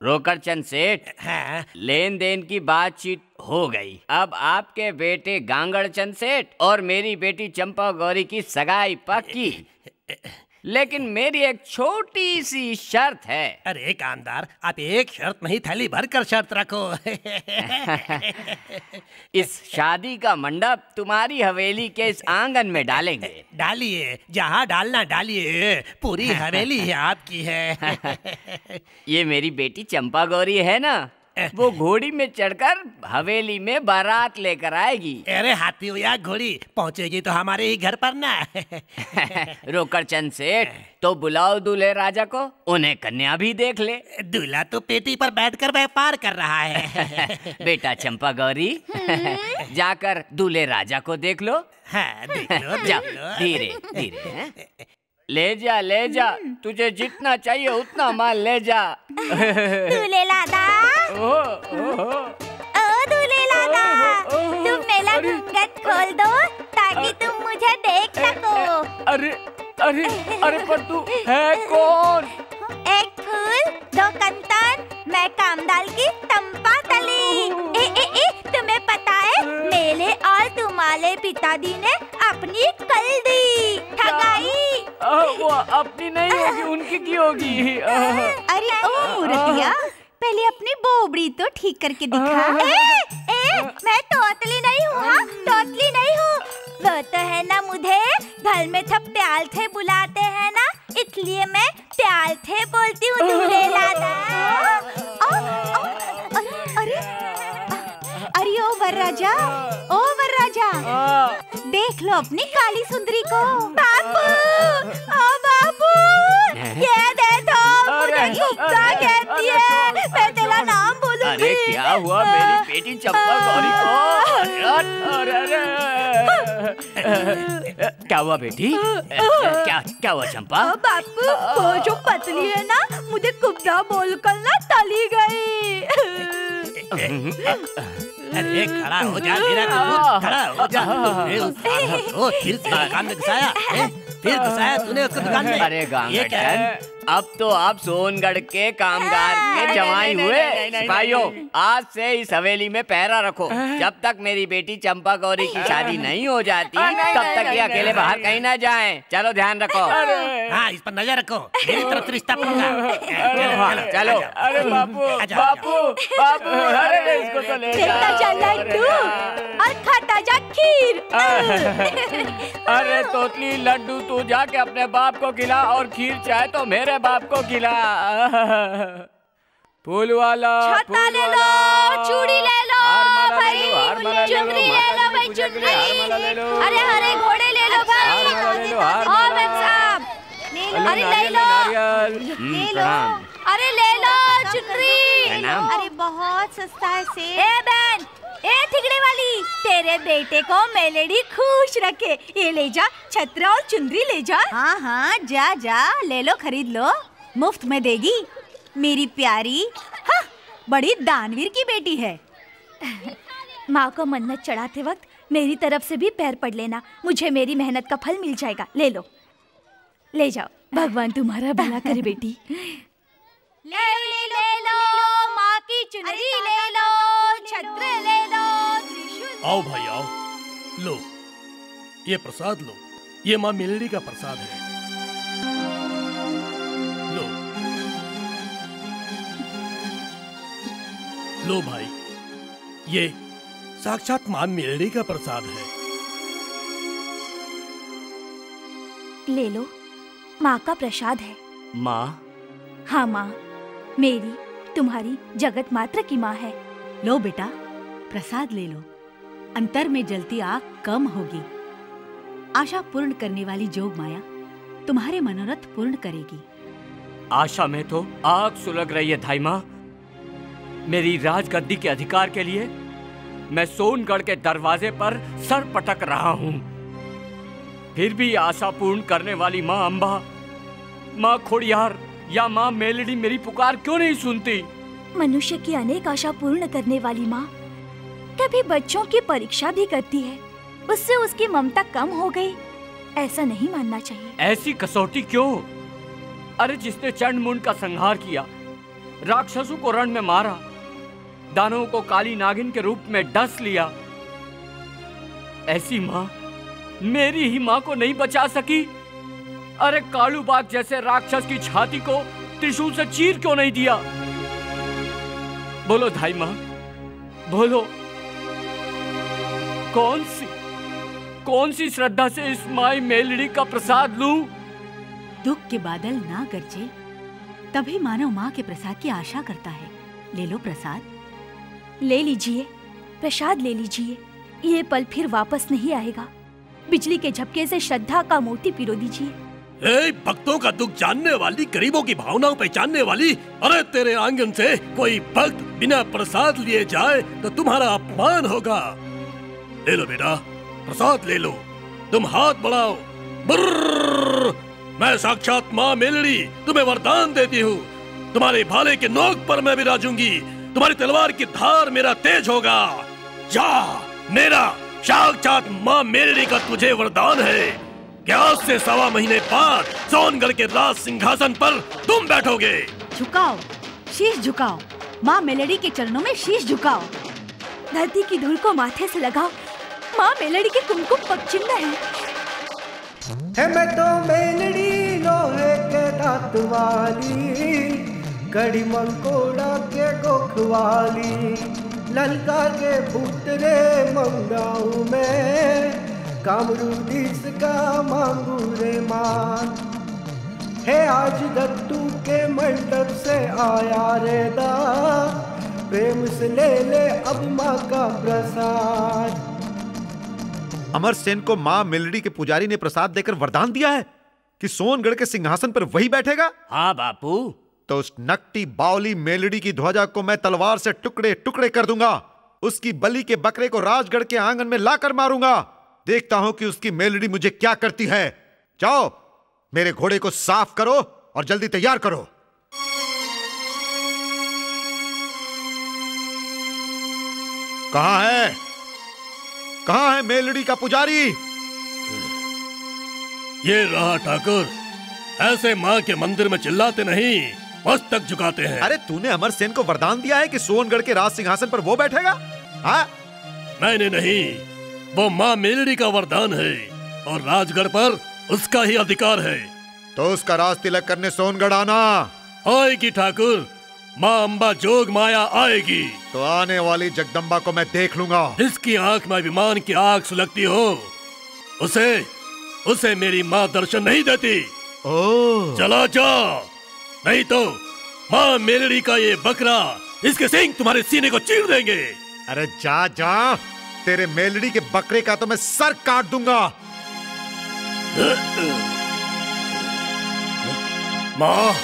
रोकर चंद सेठ हाँ? लेन देन की बातचीत हो गई अब आपके बेटे गांगड़ चंद सेठ और मेरी बेटी चंपा गौरी की सगाई पक्की <laughs> लेकिन मेरी एक छोटी सी शर्त है। अरे कामदार आप एक शर्त नहीं थैली भर कर शर्त रखो। <laughs> इस शादी का मंडप तुम्हारी हवेली के इस आँगन में डालेंगे। <laughs> डालिए जहाँ डालना डालिए पूरी हवेली ही आपकी है। <laughs> ये मेरी बेटी चंपा गौरी है ना? <laughs> वो घोड़ी में चढ़कर हवेली में बारात लेकर आएगी। अरे हाथी या घोड़ी पहुंचेगी तो हमारे ही घर पर ना। <laughs> रोकर चंद सेठ तो बुलाओ दूल्हे राजा को उन्हें कन्या भी देख ले। दूल्हा तो पेटी पर बैठकर व्यापार कर रहा है। <laughs> बेटा चंपा गौरी जाकर दूल्हे राजा को देख लो। हाँ, देख लो, देख लो। धीरे धीरे हैं? ले जा ले जा तुझे जितना चाहिए उतना माल ले जा दूल्हे लादा। ओ ओ ओ दूल्हे लादा। तुम मेरा घूंघट खोल दो ताकि तुम मुझे देख सको। अरे अरे अरे पर तू है कौन? एक फूल दो कंतन मैं कामदाल की तंपा तली ए ए ए तुम्हें पता है मेरे और तुम्हारे पिताजी ने अपनी कल दी। ठगाई। वो अपनी नहीं होगी उनकी की होगी? अरे ओ मूर्तिया पहले अपनी बोबड़ी तो ठीक करके दिखा। ए, ए, मैं तोतली नहीं हूँ हाँ तोतली नहीं हूँ। वो तो है ना मुझे घर में सब प्याल थे बुलाते हैं ना इसलिए मैं प्याल थे बोलती हूँ दूल्हे अरे अरे अरे ओ वरराजा ओ वरराजा। आ, देख लो अपनी काली सुंदरी को। बापू ओ बापू ये देखो मुझे अरे, गुप्ता अरे, कहती है तो- मैं तेरा नाम बोलूँगी अरे क्या हुआ मेरी बेटी चंपा गौरी को? क्या हुआ बेटी? क्या क्या हुआ चंपा? बापू वो जो पतली है ना मुझे कुबड़ा बोलकर ना तली गई। अरे खड़ा हो जा मेरा खड़ा हो जा। तूने उस को फिर से दुकान में घुसाया फिर घुसाया तूने उसको दुकान में? अरे गांगड़ अब तो आप सोनगढ़ के कामगार के जवाई हुए। भाइयों आज से इस हवेली में पहरा रखो। जब तक मेरी बेटी चंपा गौरी की शादी नहीं हो जाती तब तक ये अकेले बाहर कहीं ना जाए। चलो ध्यान रखो। हाँ इस पर नज़र रखो। मेरी तरफ़ से रिश्ता पक्का। हाँ, चलो अरे बापू बापू बापू अरे इसको तो ले देखता जाओ। चल रहा तू। और खाता ताज़ा खीर। अरे तोतली लड्डू तू जाके अपने बाप को खिला और खीर चाहे तो मेरे बाप को खिला। फूल वाला छाता ले लो चूड़ी ले लो भाई चुनरी ले लो भाई। चुनरी। अरे हरे घोड़े ले लो भाई। हार माला ले लो, हार ओ माला। भाई साहब। ले हेलो, लो अरे ले लो। हम्म, ले लो। अरे ले लो चुनरी। अरे बहुत सस्ता है सेब। ए बहन ए ठिगड़े वाली तेरे बेटे को मेलेडी खुश रखे। ये ले जा छत्र और चुनरी ले जा। हाँ हाँ जा जा ले लो खरीद लो। मुफ़्त में देगी। मेरी प्यारी। हाँ, बड़ी दानवीर की बेटी है। माँ को मन्नत चढ़ाते वक्त मेरी तरफ़ से भी पैर पड़ लेना। मुझे मेरी मेहनत का फल मिल जाएगा। ले लो। ले जाओ। भगवान तुम्हारा भला करे बेटी। ले ले ले लो माँ की चुनरी ले लो। छत्र ले। लो आओ भाई आओ। लो। ये प्रसाद लो। ये माँ मिलड़ी का प्रसाद है। लो भाई ये साक्षात माँ मिलड़ी का प्रसाद है। ले लो माँ का प्रसाद है। माँ? हाँ माँ मेरी तुम्हारी जगत मात्र की माँ है। लो बेटा प्रसाद ले लो। अंतर में जलती आग कम होगी। आशा पूर्ण करने वाली जोग माया तुम्हारे मनोरथ पूर्ण करेगी। आशा में तो आग सुलग रही है धाई माँ। मेरी राजगद्दी के अधिकार के लिए मैं सोनगढ़ के दरवाजे पर सर पटक रहा हूँ। फिर भी आशा पूर्ण करने वाली माँ अम्बा माँ खोड़ियार या माँ मेलडी मेरी पुकार क्यों नहीं सुनती? मनुष्य की अनेक आशा पूर्ण करने वाली माँ कभी बच्चों की परीक्षा भी करती है। उससे उसकी ममता कम हो गई। ऐसा नहीं मानना चाहिए। ऐसी कसौटी क्यों? अरे जिसने चंड मुंड का संहार किया राक्षसों को रण में मारा दानवों को काली नागिन के रूप में डस लिया। ऐसी माँ, मेरी ही माँ को नहीं बचा सकी? अरे कालू बाग जैसे राक्षस की छाती को त्रिशूल से चीर क्यों नहीं दिया? बोलो धाई माँ, बोलो। कौन सी कौन सी श्रद्धा से इस माई मेलड़ी का प्रसाद लूँ? दुख के बादल ना गरजे, तभी मानव माँ के प्रसाद की आशा करता है। ले लो प्रसाद। ले लीजिए, प्रसाद ले लीजिए। ये पल फिर वापस नहीं आएगा। बिजली के झपके से श्रद्धा का मोती पिरो दीजिए। भक्तों का दुख जानने वाली, गरीबों की भावनाओं पहचानने वाली, अरे तेरे आँगन से कोई भक्त बिना प्रसाद लिए जाए तो तुम्हारा अपमान होगा। ले लो बेटा, प्रसाद ले लो। तुम हाथ बढ़ाओ। मैं साक्षात माँ मेलड़ी, तुम्हें वरदान देती हूँ। तुम्हारे भाले के नोक पर मैं विराजूँगी। तुम्हारी तलवार की धार मेरा तेज होगा। जा मेरा साक्षात माँ मेलड़ी का तुझे वरदान है। कि आज से सवा महीने बाद सोनगढ़ के राज सिंहासन पर तुम बैठोगे। झुकाओ शीश झुकाओ। माँ मेलेडी के चरणों में शीश झुकाओ। धरती की धूल को माथे से लगाओ। माँ मेलड़ी के कुमकुम है। है मैं तो मेलड़ी लोहे के दांत वाली। कड़ी मंकोड़ा के गोख वाली ललका के पुतरे मंगाऊ मैं। कामरूदीस का मांगू रे मान। है आज दत्तू के मंडप से आया रे दा। प्रेम से ले ले अब माँ का प्रसाद। अमर सेन को माँ मिलड़ी के पुजारी ने प्रसाद देकर वरदान दिया है कि सोनगढ़ के सिंहासन पर वही बैठेगा? हाँ बापू। तो उस नकटी बावली मेलड़ी की ध्वजा को मैं तलवार से टुकड़े टुकड़े कर दूँगा। उसकी बलि के बकरे को राजगढ़ के आँगन में लाकर मारूँगा। देखता हूँ कि उसकी मेलड़ी मुझे क्या करती है। जाओ, मेरे घोड़े को साफ़ करो और जल्दी तैयार करो। कहा है? कहा है मेलड़ी का पुजारी? ये रहा ठाकुर, ऐसे माँ के मंदिर में चिल्लाते नहीं। मस्तक झुकाते हैं। अरे तूने अमर सेन को वरदान दिया है कि सोनगढ़ के राज सिंहासन पर वो बैठेगा? हाँ? मैंने नहीं वो माँ मेलड़ी का वरदान है और राजगढ़ पर उसका ही अधिकार है। तो उसका राज तिलक करने सोनगढ़ आना। आएगी ठाकुर माँ अम्बा जोग माया आएगी। तो आने वाली जगदम्बा को मैं देख लूँगा। जिसकी आँख में विमान की आग सुलगती हो उसे उसे मेरी माँ दर्शन नहीं देती। ओ चला जा। नहीं तो माँ मेलड़ी का ये बकरा इसके सिंह तुम्हारे सीने को चीर देंगे। अरे जा जा। तेरे मेलड़ी के बकरे का तो मैं सर काट दूँगा। माँ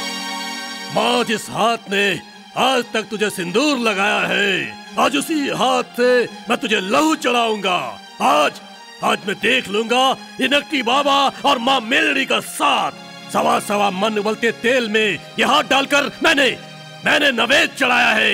माँ जिस हाथ ने आज तक तुझे सिंदूर लगाया है आज उसी हाथ से मैं तुझे लहू चढ़ाऊँगा। आज आज मैं देख लूँगा ये नकटी बाबा और माँ मेलड़ी का साथ। सवा सवा मन उबलते तेल में ये हाथ डालकर मैंने मैंने नवेद चढ़ाया है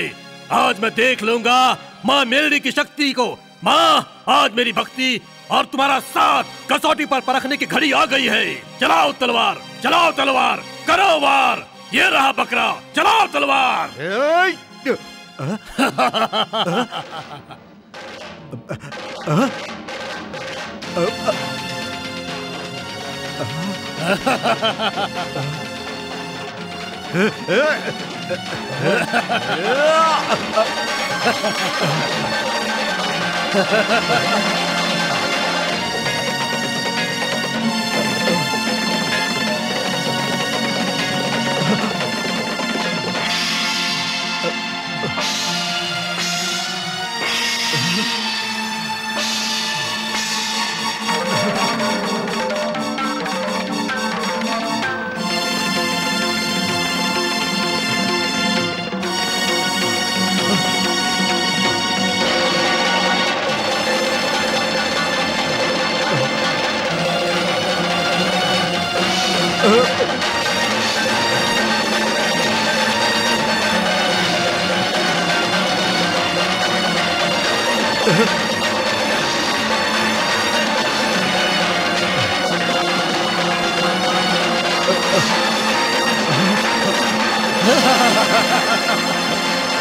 आज मैं देख लूँगा माँ मेलड़ी की शक्ति को माँ आज मेरी भक्ति और तुम्हारा साथ कसौटी पर परखने की घड़ी आ गई है चलाओ तलवार चलाओ तलवार करो वार ये रहा बकरा चलाओ तलवार एय! Ha ha ha ha ha!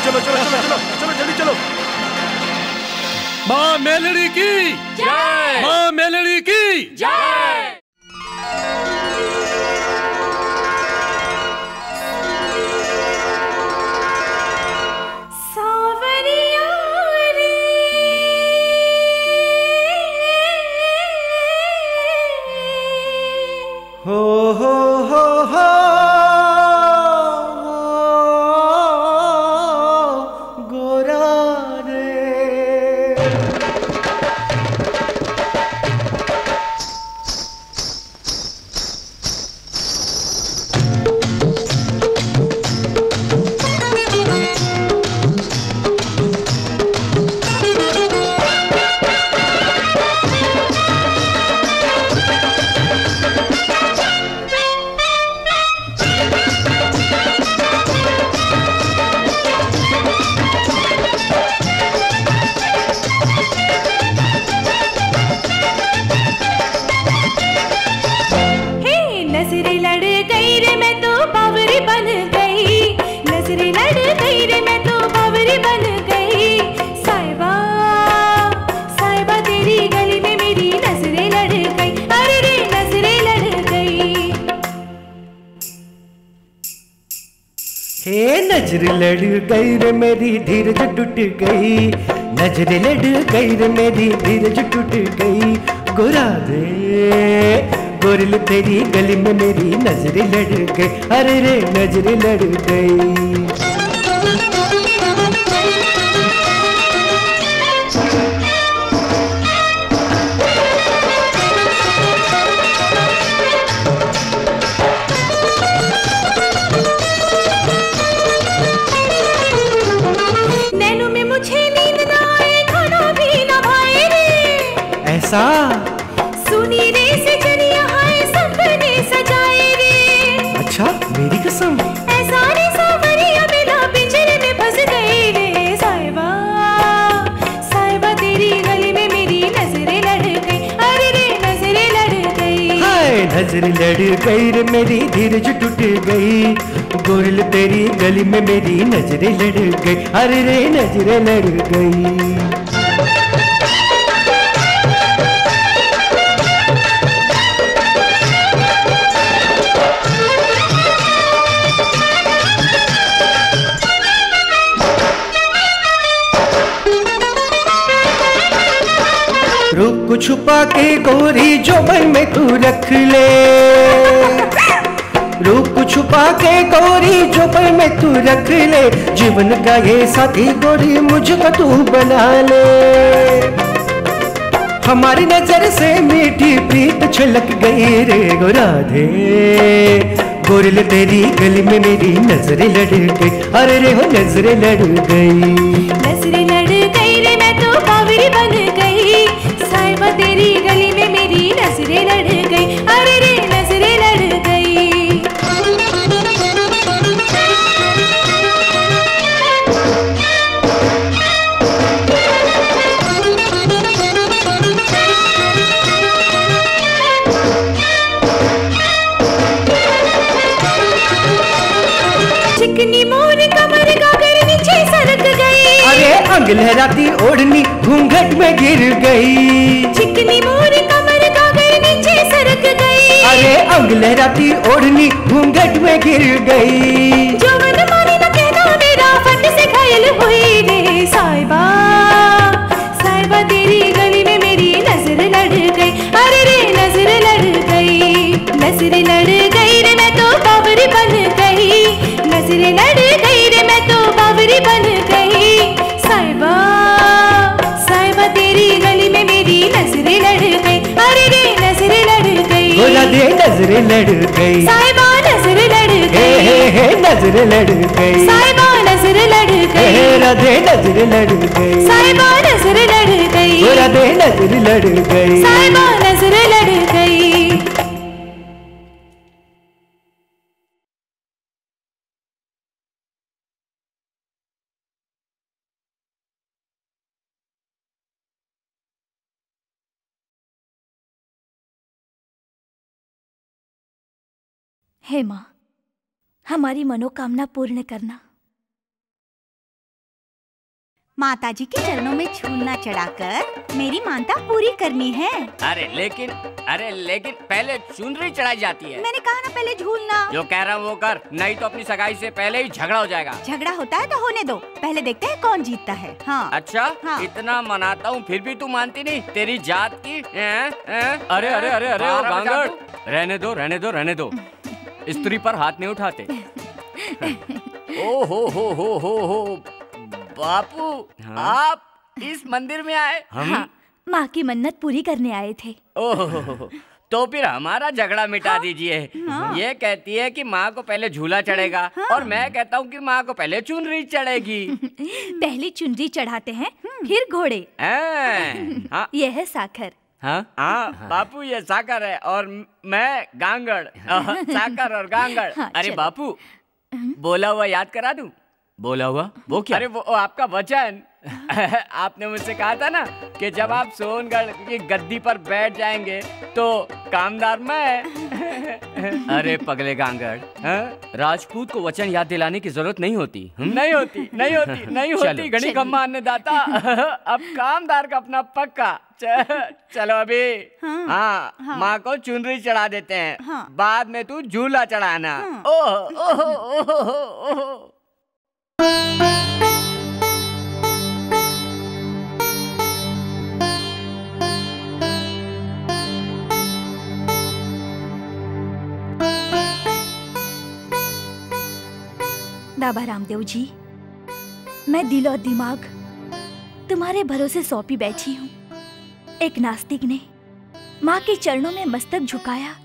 चलो चलो चलो चलो चलो जल्दी चलो। माँ मेलड़ी की। जय। माँ मेलड़ी की। जय। नज़र लड़ गई रे मेरी, धीरज टूट गई। नज़र लड़ गई रे मेरी, धीरज टूट गई। गोरा रे गोरल तेरी गली में मेरी नज़र लड़ गई। अरे रे, नज़र लड़ गई। गई मेरी धीरज टूट गई। गोरल तेरी गली में मेरी नज़रें लड़ गई। अरे रे, नज़रें लड़ गई। छुपा के गोरी जो मन में तू रख ले। रूप छुपा के गोरी जो पल में तू रख ले। जीवन का ये साथी गोरी मुझको तू बना ले। हमारी नज़र से मीठी प्रीत छलक गई रे गो राधे। गोरिल तेरी गली में मेरी नज़रें लड़ गई अरे रे हो नज़रें लड़ गई। लहराती ओढ़नी घूंघट में गिर गई। चिकनी मोर कमर गागर नीचे सरक गई। अरे अंग लहराती ओढ़नी घूंघट में गिर गई। जो मन माने न कहना मेरा फट से घायल हुई रे साहिबा साहिबा तेरी नज़रें लड़ गई। साहिबा नज़र लड़ गई हे हे नज़रें लड़ गई। साहिबा नज़र लड़ गई हे राधे नज़र लड़ गई। साहिबा नज़र लड़ गई। राधे नज़र लड़ गई। साहिबा हे माँ। हमारी मनोकामना पूर्ण करना। माता जी के चरणों में छूलना चढ़ाकर मेरी मानता पूरी करनी है। अरे लेकिन अरे लेकिन पहले चुनरी चढ़ाई जाती है। मैंने कहा ना पहले झूलना। जो कह रहा हूँ वो कर नहीं तो अपनी सगाई से पहले ही झगड़ा हो जाएगा। झगड़ा होता है तो होने दो। पहले देखते हैं कौन जीतता है। हाँ। अच्छा हाँ। इतना मनाता हूँ फिर भी तू मानती नहीं? तेरी जात की हैं? हैं? अरे अरे अरे अरे रहने दो रहने दो रहने दो। स्त्री पर हाथ नहीं उठाते ओ हो हो हो हो हो बापू हाँ? आप इस मंदिर में आए हम हाँ माँ की मन्नत पूरी करने आए थे ओह तो फिर हमारा झगड़ा मिटा हाँ? दीजिए हाँ? ये कहती है कि माँ को पहले झूला चढ़ेगा हाँ? और मैं कहता हूँ कि माँ को पहले चुनरी चढ़ेगी <laughs> पहले चुनरी चढ़ाते हैं फिर घोड़े हैं? हाँ <laughs> यह है साखर हाँ? हाँ बापू ये साकर है और मैं गांगड़। <laughs> साकर और गांगड़। हाँ, अरे बापू बोला हुआ याद करा दू? बोला हुआ? वो क्या? अरे वो वो आपका वचन। <laughs> आपने मुझसे कहा था ना कि जब आप सोनगढ़ की गद्दी पर बैठ जाएँगे तो कामदार मैं। <laughs> अरे पगले गांगड़ हाँ? राजपूत को वचन याद दिलाने की ज़रूरत नहीं होती नहीं होती नहीं होती नहीं होती घड़ी कम्मा अन्नदाता अब कामदार का अपना पक्का। चलो अभी। हाँ, हाँ, हाँ। माँ को चुनरी चढ़ा देते हैं। हाँ। बाद में तू झूला चढ़ाना। हाँ, ओह ओह ओह ओह। बाबा रामदेव जी, मैं दिल और दिमाग तुम्हारे भरोसे सौंपी बैठी हूँ। एक नास्तिक ने माँ के चरणों में मस्तक झुकाया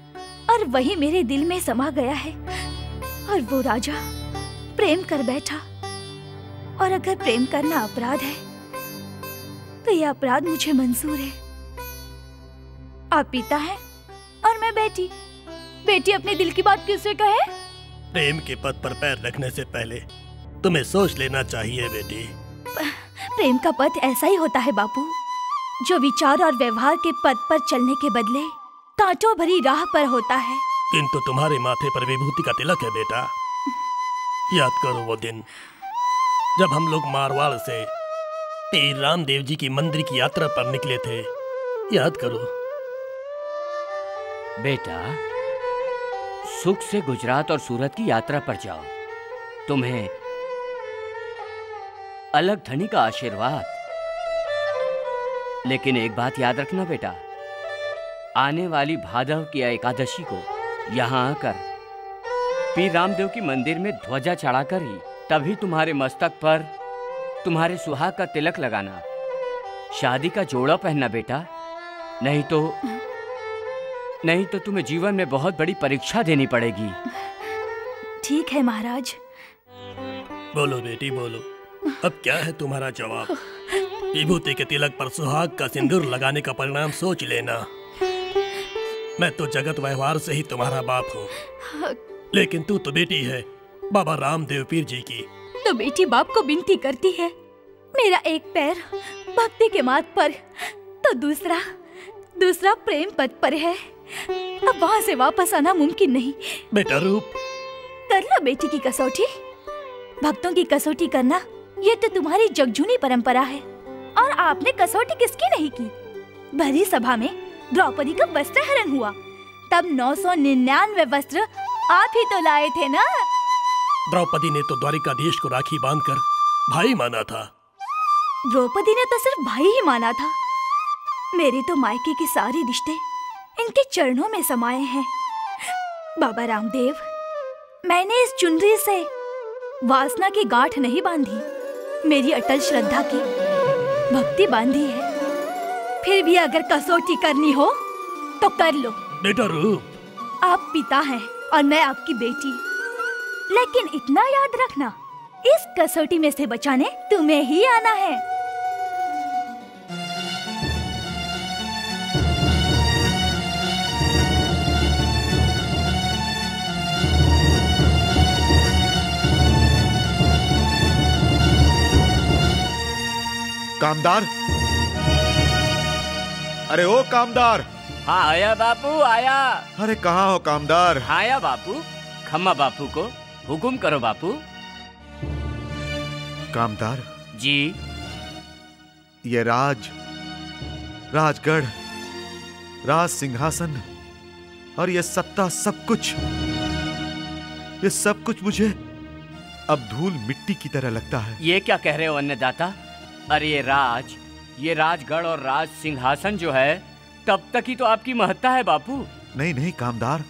और वही मेरे दिल में समा गया है और वो राजा प्रेम कर बैठा। और अगर प्रेम करना अपराध है तो ये अपराध मुझे मंजूर है। आप पिता हैं और मैं बेटी बेटी अपने दिल की बात किससे कहे? प्रेम के पद पर पैर रखने से पहले तुम्हें सोच लेना चाहिए बेटी। प्रेम का पथ ऐसा ही होता है बापू। जो विचार और व्यवहार के पद पर चलने के बदले कांटों भरी राह पर होता है। किंतु तुम्हारे माथे पर विभूति का तिलक है बेटा। याद करो वो दिन जब हम लोग मारवाड़ से श्री रामदेव जी की मंदिर की यात्रा पर निकले थे। याद करो। बेटा सुख से गुजरात और सूरत की यात्रा पर जाओ। तुम्हें अलग धनी का आशीर्वाद। लेकिन एक बात याद रखना बेटा, आने वाली भादव की एकादशी को यहाँ आकर, पीर रामदेव की मंदिर में ध्वजा चढ़ाकर ही, तभी तुम्हारे मस्तक पर तुम्हारे सुहाग का तिलक लगाना। शादी का जोड़ा पहनना बेटा, नहीं तो नहीं तो तुम्हें जीवन में बहुत बड़ी परीक्षा देनी पड़ेगी। ठीक है महाराज। बोलो बेटी बोलो। अब क्या है तुम्हारा जवाब? विभूति के तिलक पर सुहाग का सिंदूर लगाने का परिणाम सोच लेना। मैं तो जगत व्यवहार से ही तुम्हारा बाप हूँ। लेकिन तू तो बेटी है बाबा रामदेव पीर जी की। तो बेटी बाप को विनती करती है मेरा एक पैर भक्ति के मार्ग पर तो दूसरा दूसरा प्रेम पद पर है। अब वहाँ से वापस आना मुमकिन नहीं। बेटा रूप। कर लो बेटी की कसौटी। भक्तों की कसौटी करना ये तो तुम्हारी जगजूनी परंपरा है। और आपने कसौटी किसकी नहीं की? भरी सभा में द्रौपदी का वस्त्र हरण हुआ। तब नौ सौ निन्यानवे वस्त्र आप ही तो लाए थे ना? द्रौपदी ने तो द्वारिकाधीश को राखी बांधकर भाई माना था। द्रौपदी ने तो सिर्फ़ भाई ही माना था। मेरे तो मायके के सारे रिश्ते इनके चरणों में समाये हैं। बाबा रामदेव मैंने इस चुनरी से वासना की गांठ नहीं बांधी। मेरी अटल श्रद्धा की भक्ति बांधी है। फिर भी अगर कसौटी करनी हो तो कर लो। बेटा रूप। आप पिता हैं और मैं आपकी बेटी। लेकिन इतना याद रखना इस कसौटी में से बचाने तुम्हें ही आना है। कामदार। अरे ओ कामदार। हाँ आया बापू आया। अरे कहाँ हो कामदार? आया बापू खम्मा बापू को। हुकुम करो बापू। कामदार? जी। ये राज राजगढ़ राज सिंहासन और ये सत्ता सब कुछ ये सब कुछ मुझे अब धूल मिट्टी की तरह लगता है। ये क्या कह रहे हो अन्नदाता? अरे ये राज ये राजगढ़ और राज सिंहासन जो है तब तक ही तो आपकी महत्ता है बापू। नहीं नहीं कामदार।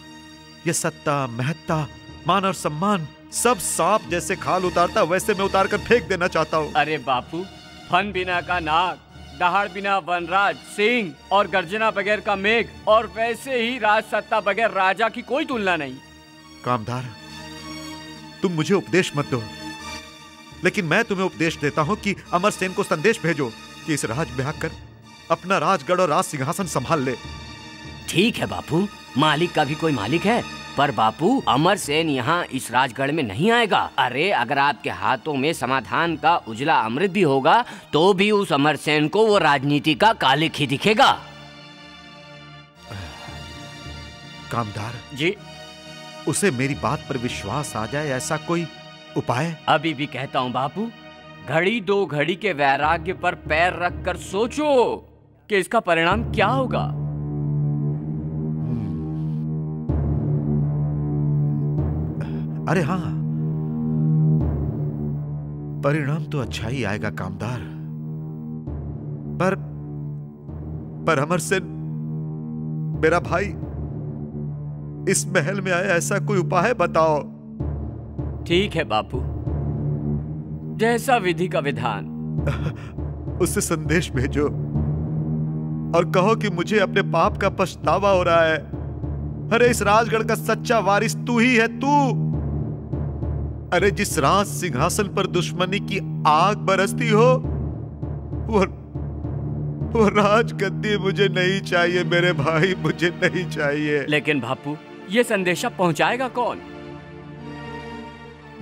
ये सत्ता महत्ता मान और सम्मान सब सांप जैसे खाल उतारता वैसे मैं उतार कर फेंक देना चाहता हूँ। अरे बापू फन बिना का नाग दहाड़ बिना वनराज सिंह और गर्जना बगैर का मेघ और वैसे ही राज सत्ता बगैर राजा की कोई तुलना नहीं। कामदार तुम मुझे उपदेश मत दो। लेकिन मैं तुम्हें उपदेश देता हूँ कि अमर सेन को संदेश भेजो कि इस राज ब्याह कर अपना राजगढ़ और राज सिंहासन संभाल ले। ठीक है बापू। मालिक का भी कोई मालिक है। पर बापू अमर सेन यहाँ इस राजगढ़ में नहीं आएगा। अरे अगर आपके हाथों में समाधान का उजला अमृत भी होगा तो भी उस अमर सेन को वो राजनीति का कालिक ही दिखेगा। कामदार जी। उसे मेरी बात पर विश्वास आ जाए ऐसा कोई उपाय? अभी भी कहता हूँ बापू घड़ी दो घड़ी के वैराग्य पर पैर रख कर सोचो कि इसका परिणाम क्या होगा। अरे हाँ। परिणाम तो अच्छा ही आएगा कामदार। पर पर अमर सेन मेरा भाई इस महल में आया ऐसा कोई उपाय बताओ। ठीक है बापू। जैसा विधि का विधान। <laughs> उससे संदेश भेजो और कहो कि मुझे अपने पाप का पछतावा हो रहा है। अरे इस राजगढ़ का सच्चा वारिस तू ही है तू। अरे जिस राज सिंहासन पर दुश्मनी की आग बरसती हो वो वो राज गद्दी मुझे नहीं चाहिए मेरे भाई मुझे नहीं चाहिए। लेकिन बापू ये संदेशा पहुंचाएगा कौन?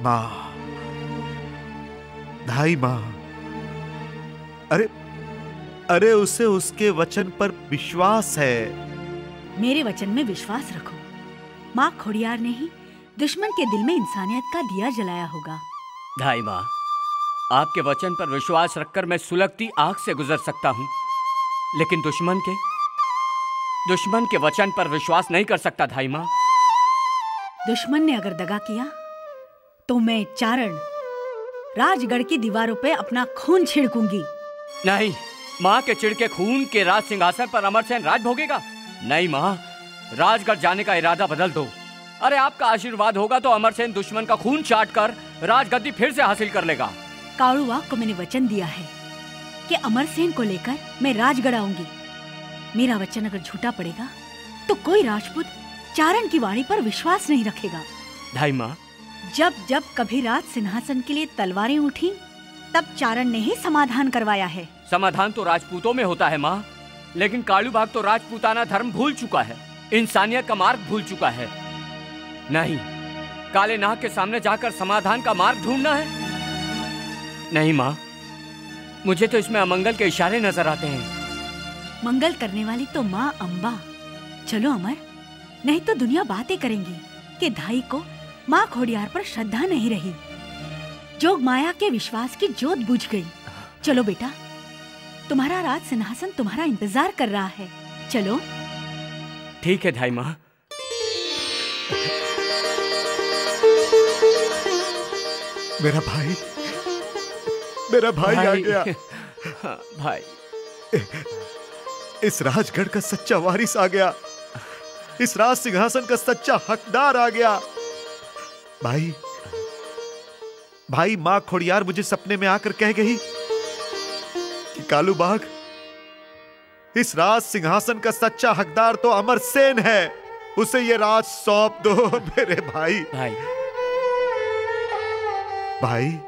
माँ। ढाई माँ। अरे अरे उसे उसके वचन पर विश्वास है। मेरे वचन में विश्वास रखो। माँ खोड़ियार ने ही दुश्मन के दिल में इंसानियत का दिया जलाया होगा। ढाई माँ आपके वचन पर विश्वास रखकर मैं सुलगती आग से गुजर सकता हूँ। लेकिन दुश्मन के दुश्मन के वचन पर विश्वास नहीं कर सकता धाई माँ। दुश्मन ने अगर दगा किया तो मैं चारण। राजगढ़ की दीवारों पे अपना खून छिड़कूँगी। नहीं माँ के चिड़ के खून के राज सिंहासन पर अमरसेन राज भोगेगा। नहीं माँ राजगढ़ जाने का इरादा बदल दो। अरे आपका आशीर्वाद होगा तो अमरसेन दुश्मन का खून चाट कर राजगद्दी फिर से हासिल कर लेगा। काड़ूवाक को मैंने वचन दिया है कि अमर सेन को लेकर मैं राजगढ़ आऊँगी। मेरा वचन अगर झूठा पड़ेगा तो कोई राजपूत चारण की वाणी पर विश्वास नहीं रखेगा। ढाई माँ जब जब कभी रात सिंहासन के लिए तलवारें उठी तब चारण ने ही समाधान करवाया है। समाधान तो राजपूतों में होता है माँ। लेकिन कालू बाग तो राजपूताना धर्म भूल चुका है। इंसानियत का मार्ग भूल चुका है। नहीं काले नाग के सामने जाकर समाधान का मार्ग ढूंढना है। नहीं माँ। मुझे तो इसमें अमंगल के इशारे नज़र आते हैं। मंगल करने वाली तो माँ अम्बा चलो अमर नहीं तो दुनिया बातें करेंगी कि धाई को माँ खोडियार पर श्रद्धा नहीं रही। जोग माया के विश्वास की जोत बुझ गई। चलो बेटा तुम्हारा राज सिंहासन तुम्हारा इंतज़ार कर रहा है। चलो। ठीक है ढाई माँ। मेरा भाई मेरा भाई, भाई। आ गया। हाँ, भाई। इस राजगढ़ का सच्चा वारिस आ गया। इस राज सिंहासन का सच्चा हकदार आ गया। भाई भाई माँ खोड़ियार मुझे सपने में आकर कह गई कि कालू बाग इस राज सिंहासन का सच्चा हकदार तो अमर सेन है। उसे ये राज सौंप दो <laughs> मेरे भाई। भाई। भाई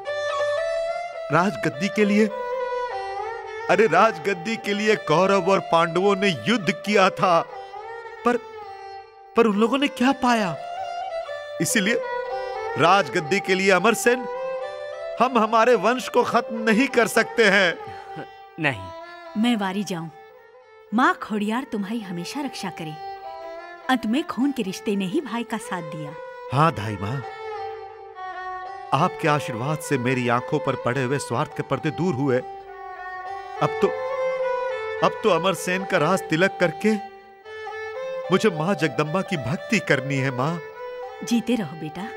राजगद्दी के लिए अरे राजगद्दी के लिए कौरव और पांडवों ने युद्ध किया था पर पर उन लोगों ने क्या पाया? इसीलिए राजगद्दी के लिए अमरसेन हम हमारे वंश को खत्म नहीं कर सकते हैं। नहीं। मैं वारी जाऊँ। माँ खोडियार तुम्हारी हमेशा रक्षा करे। अंत में खून के रिश्ते ने ही भाई का साथ दिया। हाँ धाई माँ। आपके आशीर्वाद से मेरी आँखों पर पड़े हुए स्वार्थ के पर्दे दूर हुए। अब तो अब तो अमर सेन का राज तिलक करके मुझे माँ जगदम्बा की भक्ति करनी है माँ। जीते रहो बेटा।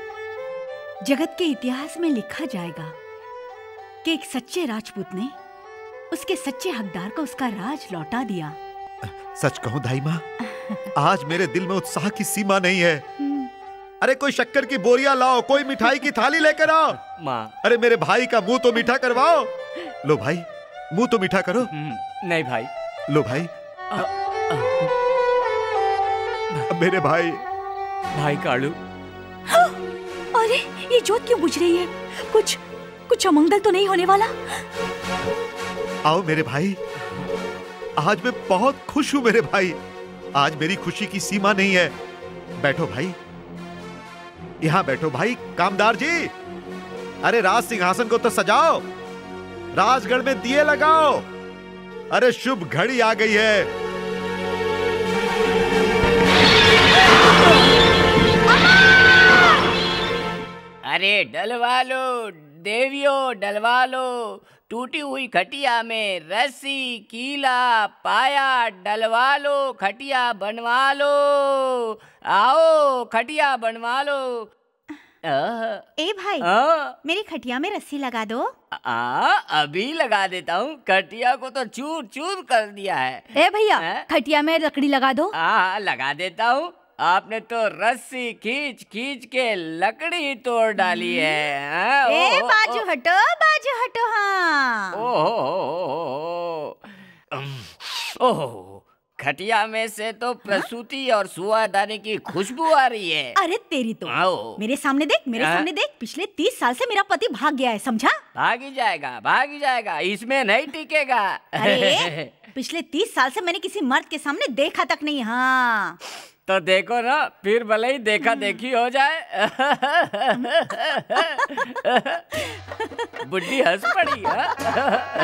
जगत के इतिहास में लिखा जाएगा कि एक सच्चे राजपूत ने उसके सच्चे हकदार को उसका राज लौटा दिया। सच कहूँ धाई माँ आज मेरे दिल में उत्साह की सीमा नहीं है। अरे कोई शक्कर की बोरिया लाओ कोई मिठाई की थाली लेकर आओ। माँ। अरे मेरे भाई का मुँह तो मीठा करवाओ। लो भाई मुँह तो मीठा करो। नहीं भाई। लो भाई। आ, आ, आ, मेरे भाई। भाई कालू ये जोत क्यों बुझ रही है? कुछ कुछ अमंगल तो नहीं होने वाला? आओ मेरे भाई। आज मैं बहुत खुश हूँ मेरे भाई। आज मेरी खुशी की सीमा नहीं है। बैठो भाई। यहाँ बैठो भाई, कामदार जी। अरे राज सिंहासन को तो सजाओ। राजगढ़ में दिए लगाओ। अरे शुभ घड़ी आ गई है। अरे डलवा लो देवियों डलवा लो टूटी हुई खटिया में रस्सी कीला पाया डलवा लो खटिया बनवा लो आओ खटिया बनवा लो ए भाई आ, मेरी खटिया में रस्सी लगा दो। आ, अभी लगा देता हूँ खटिया को तो चूर चूर कर दिया है। ए भैया खटिया में लकड़ी लगा दो। हाँ लगा देता हूँ। आपने तो रस्सी खींच खींच के लकड़ी तोड़ डाली है हाँ, ए ओ, बाजू ओ, हटो बाजू हटो हाँ। ओहो ओहो खटिया में से तो प्रसूति और सुआदानी की खुशबू आ रही है। अरे तेरी तो। आओ मेरे सामने देख मेरे हाँ? सामने देख पिछले तीस साल से मेरा पति भाग गया है समझा? भागी जाएगा भागी जाएगा इसमें नहीं टिकेगा। अरे <laughs> पिछले तीस साल से मैंने किसी मर्द के सामने देखा तक नहीं हाँ। तो देखो ना फिर भले ही देखा देखी हो जाए। बुढ़ी हंस पड़ी हाँ?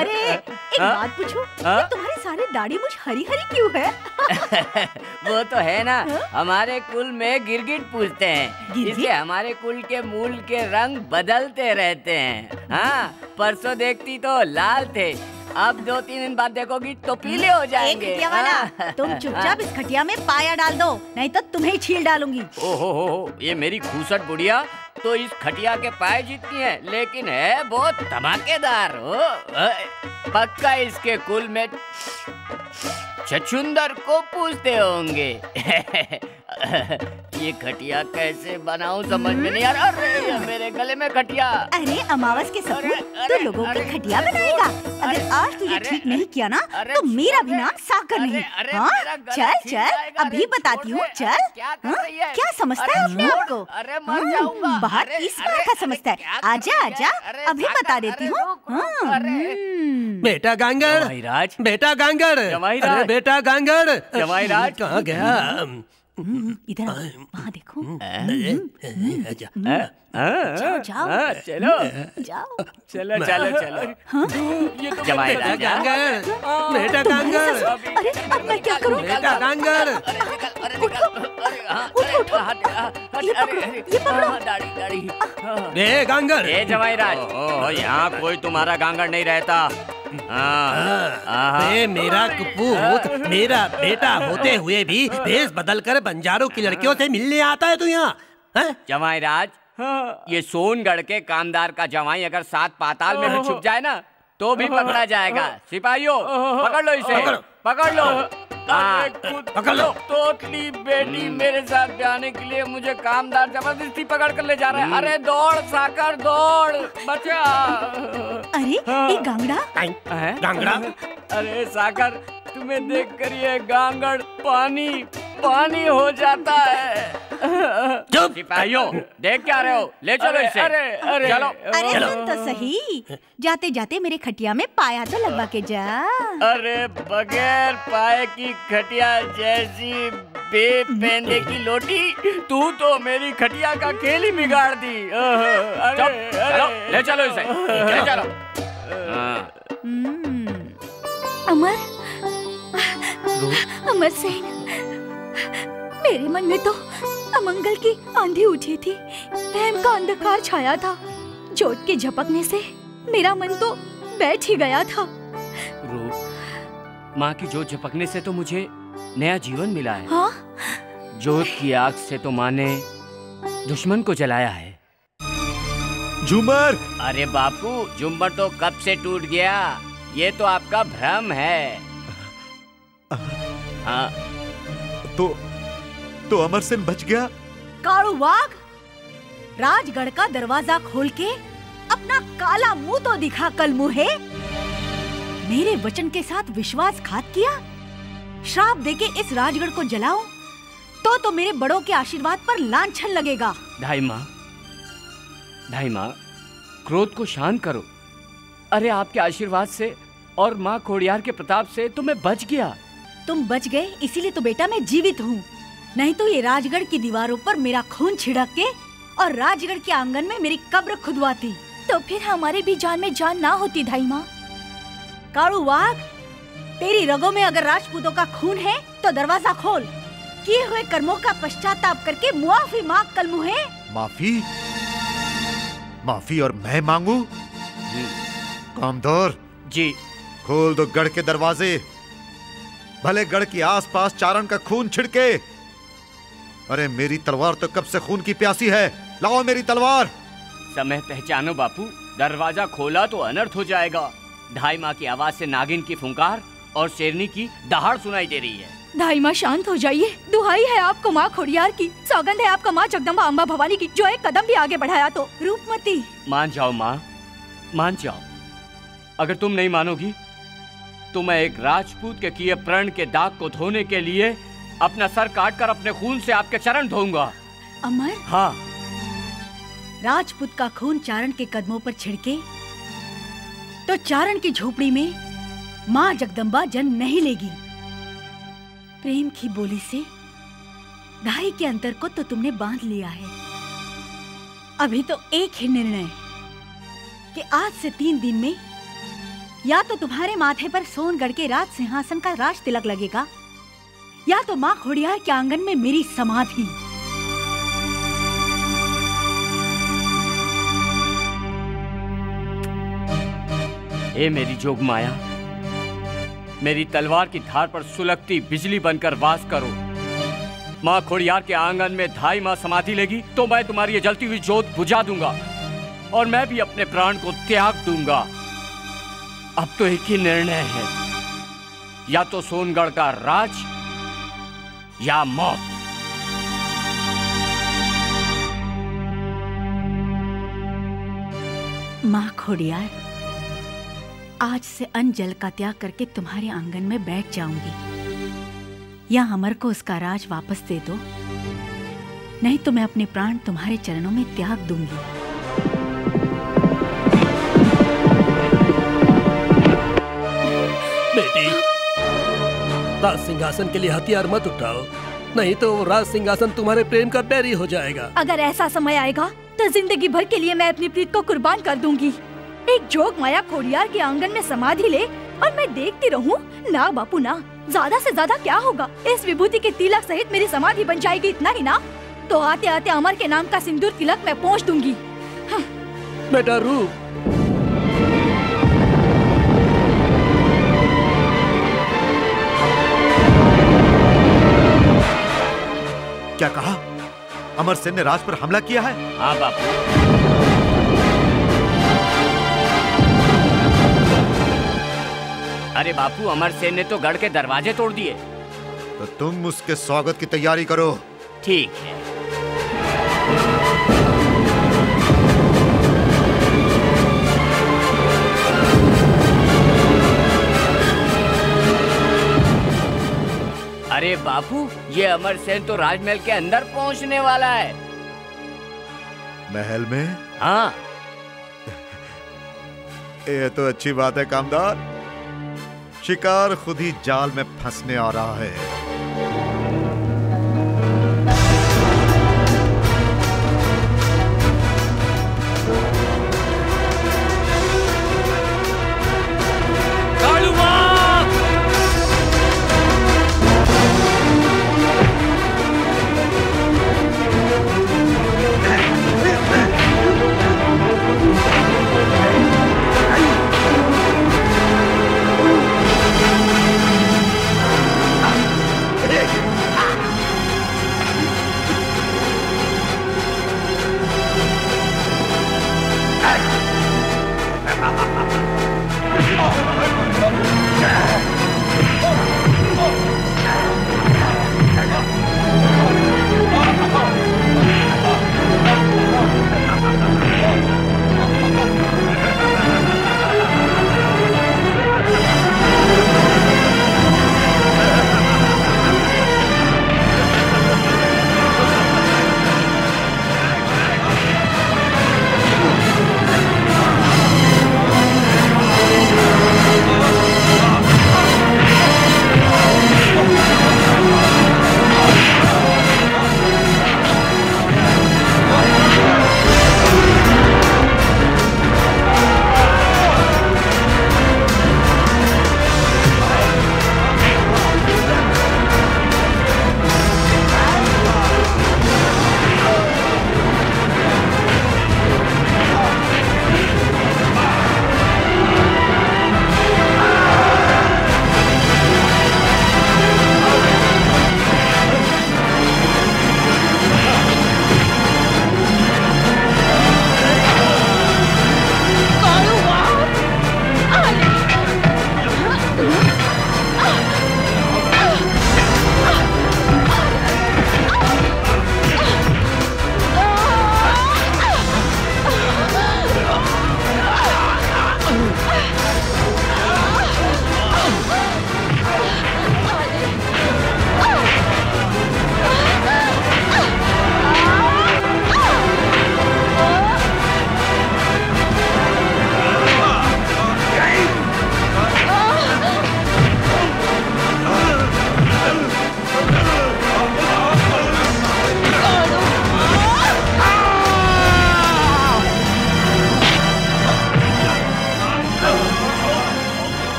अरे एक हाँ? बात पूछूँ हाँ? ये तुम्हारे सारे दाढ़ी मुझ हरी हरी क्यों है? <laughs> वो तो है ना हमारे कुल में गिरगिट पूछते हैं। इसलिए हमारे कुल के मूल के रंग बदलते रहते हैं। हाँ परसों देखती तो लाल थे अब दो तीन दिन बाद देखोगी तो पीले हो एक जाएँगे। खटिया वाला। हाँ। तुम चुपचाप इस खटिया में पाया डाल दो नहीं तो तुम्हें ही छील डालूँगी। ओहो हो हो, ये मेरी खूसट बुढ़िया तो इस खटिया के पाए जितनी है लेकिन है बहुत धमाकेदार हो पक्का इसके कुल में छछुंदर को पूछते होंगे। <laughs> <laughs> ये खटिया कैसे बनाऊँ समझ में नहीं आ रहा। अरे मेरे गले में खटिया। अरे अमावस के सपूत तो लोगों की खटिया बनाएगा। अगर आज तुझे ठीक नहीं किया ना तो मेरा भी नाम साकर नहीं। हाँ? चल चल अभी बताती हूँ चल। क्या हाँ? क्या समझता है अपने आप को? अरे, मर हाँ, जाऊँगा। बाहर इस बार का समझता है? आजा आजा। अभी बता देती हूँ। हाँ। हम्म। बेटा गांगर। बेटा गांगर। बेटा गांगर। कहाँ गया? इधर वहाँ देखो अच्छा। चलो। <laughs> जाओ। चलो चलो <laughs> चलो। ये तो बेटा राजा बेटा तुम्हारे अरे अब मैं क्या करूँ? बेटा हाँ हाथ ये अरे पकड़ो, ये। हाँ, हाँ। जमाई राज यहाँ कोई तुम्हारा गांगड़ नहीं रहता। हाँ। हाँ। बे मेरा कपूत मेरा बेटा होते हुए भी भेष बदलकर बंजारों की लड़कियों से मिलने आता है तू यहाँ। हैं? जमाई राज ये सोनगढ़ के कामदार का जवाई अगर सात पाताल में भी छुप जाए ना तो भी पकड़ा जाएगा। सिपाहियों पकड़ लो इसे। पकड़। लो। हाँ। पकड़ लो। तोतली बेटी मेरे साथ जाने के लिए मुझे कामदार ज़बरदस्ती पकड़ कर ले जा रहा है। अरे दौड़ साकर दौड़ बचा। अरे ये गांगड़ा? गांगड़ा? अरे साकर तुम्हें देखकर ये गांगड़ पानी पानी हो जाता है। चुप सिपाहियों देख क्या रहे हो? ले चलो इसे। अरे अरे। चलो। अरे सुन तो सही। जाते जाते मेरे खटिया में पाया तो लगवा के जा। अरे बगैर पाए की खटिया जैसी बेपेंदे की लोटी तू तो मेरी खटिया का खेल ही बिगाड़ दी। अरे चलो ले चलो इसे। ले चलो। हाँ। हम्म, अमर। अमर सेन मेरे मन में तो अमंगल की आंधी उठी थी। वहम का अंधकार छाया था। जोत के झपकने से मेरा मन तो बैठ ही गया था। रूप माँ की जोत झपकने से तो मुझे नया जीवन मिला है। हाँ? जोत की आग से तो माँ ने दुश्मन को जलाया है। झूमर! अरे बापू झुम्बर तो कब से टूट गया? ये तो आपका भ्रम है। <laughs> हाँ। तो तो अमर सिंह बच गया। काड़ू वाघ राजगढ़ का दरवाज़ा खोल के अपना काला मुँह तो दिखा कल मुहे। मेरे वचन के साथ विश्वासघात किया? श्राप देके इस राजगढ़ को जलाओ तो तो मेरे बड़ों के आशीर्वाद पर लांछन लगेगा। ढाई माँ ढाई माँ क्रोध को शांत करो। अरे आपके आशीर्वाद से और माँ खोड़ियार के प्रताप से तो मैं बच गया। तुम बच गए इसीलिए तो बेटा मैं जीवित हूँ। नहीं तो ये राजगढ़ की दीवारों पर मेरा खून छिड़क के और राजगढ़ के आँगन में मेरी कब्र खुदवाती। तो फिर हमारे भी जान में जान ना होती धाई माँ। काड़ू वाघ तेरी रगों में अगर राजपूतों का खून है तो दरवाज़ा खोल। किए हुए कर्मों का पश्चाताप करके मुआफी मांग कल मुहे। माफ़ी? माफ़ी और मैं मांगू? जी। कामदोर जी। खोल दो गढ़ के दरवाजे। भले गढ़ के आसपास चारण का खून छिड़के। अरे मेरी तलवार तो कब से खून की प्यासी है? लाओ मेरी तलवार। समय पहचानो बापू दरवाज़ा खोला तो अनर्थ हो जाएगा। ढाई माँ की आवाज़ से नागिन की फुंकार और शेरनी की दहाड़ सुनाई दे रही है। धाई माँ शांत हो जाइए। दुहाई है आपको माँ खोड़ियार की। सौगंध है आपका माँ जगदम्बा अम्बा भवानी की जो एक कदम भी आगे बढ़ाया तो। रूपमती। मान जाओ माँ मान जाओ। अगर तुम नहीं मानोगी तो मैं एक राजपूत के किए प्रण के दाग को धोने के लिए अपना सर काट कर अपने खून से आपके चरण धोऊँगा। अमर? हाँ। राजपूत का खून चारण के कदमों पर छिड़के तो चारण की झोपड़ी में माँ जगदम्बा जन्म नहीं लेगी। प्रेम की बोली से ढाई के अंतर को तो तुमने बाँध लिया है। अभी तो एक ही निर्णय कि आज से तीन दिन में या तो तुम्हारे माथे पर सोनगढ़ के राज सिंहासन का राज तिलक लगेगा या तो माँ खोड़ियार के आँगन में मेरी समाधि। ए मेरी जोग माया, मेरी तलवार की धार पर सुलगती बिजली बनकर वास करो। माँ खोड़ियार के आँगन में धाई माँ समाधि लेगी तो मैं तुम्हारी ये जलती हुई जोत बुझा दूँगा और मैं भी अपने प्राण को त्याग दूँगा। अब तो एक ही निर्णय है। या तो सोनगढ़ का राज या मौत। माँ खोड़ियार आज से अन्न जल का त्याग करके तुम्हारे आँगन में बैठ जाऊँगी। या अमर को उसका राज वापस दे दो। नहीं तो मैं अपने प्राण तुम्हारे चरणों में त्याग दूँगी। बेटी राज सिंहासन के लिए हथियार मत उठाओ। नहीं तो वो राज सिंहासन तुम्हारे प्रेम का बैरी हो जाएगा। अगर ऐसा समय आएगा तो ज़िंदगी भर के लिए मैं अपनी प्रीत को कुर्बान कर दूँगी। एक जोग माया खोड़ियार के आँगन में समाधि ले और मैं देखती रहूँ ना बापू ना ज़्यादा से ज़्यादा क्या होगा? इस विभूति के तिलक सहित मेरी समाधि बन जाएगी इतना ही ना? तो आते आते अमर के नाम का सिंदूर तिलक मैं पहुँच दूँगी। बेटा रूप क्या कहा? अमर सेन ने राज पर हमला किया है? हाँ बापू। अरे बापू अमर सेन ने तो गढ़ के दरवाजे तोड़ दिए। तो तुम उसके स्वागत की तैयारी करो। ठीक है। अरे बापू ये अमर सेन तो राजमहल के अंदर पहुँचने वाला है। महल में? हाँ। <laughs> ये तो अच्छी बात है कामदार। शिकार खुद ही जाल में फंसने आ रहा है।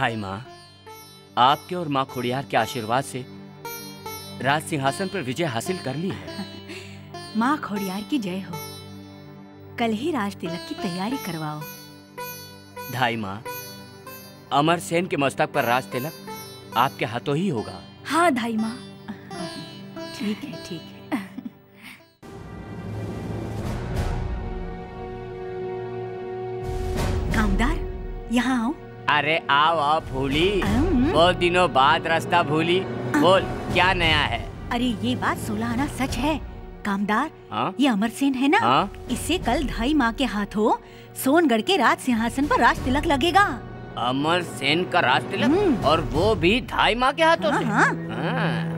ढाई माँ। आपके और माँ खोड़ियार के आशीर्वाद से राज सिंहासन पर विजय हासिल कर ली है। <laughs> माँ खोड़ियार की जय हो। कल ही राज तिलक की तैयारी करवाओ। ढाई माँ। अमर सेन के मस्तक पर राज तिलक आपके हाथों ही होगा। हाँ धाई माँ। ठीक है ठीक है। कामदार यहाँ आओ। अरे आओ आओ फूली बहुत दिनों बाद रास्ता भूली। बोल क्या नया है? अरे ये बात सोलह आना सच है। कामदार आ? ये अमर सेन है ना? आ? इससे कल ढाई माँ के हाथों सोनगढ़ के राज सिंहासन पर राज तिलक लगेगा। अमर सेन का राज हम्म। तिलक और वो भी ढाई माँ के हाथों हाँ से? हाँ। हाँ।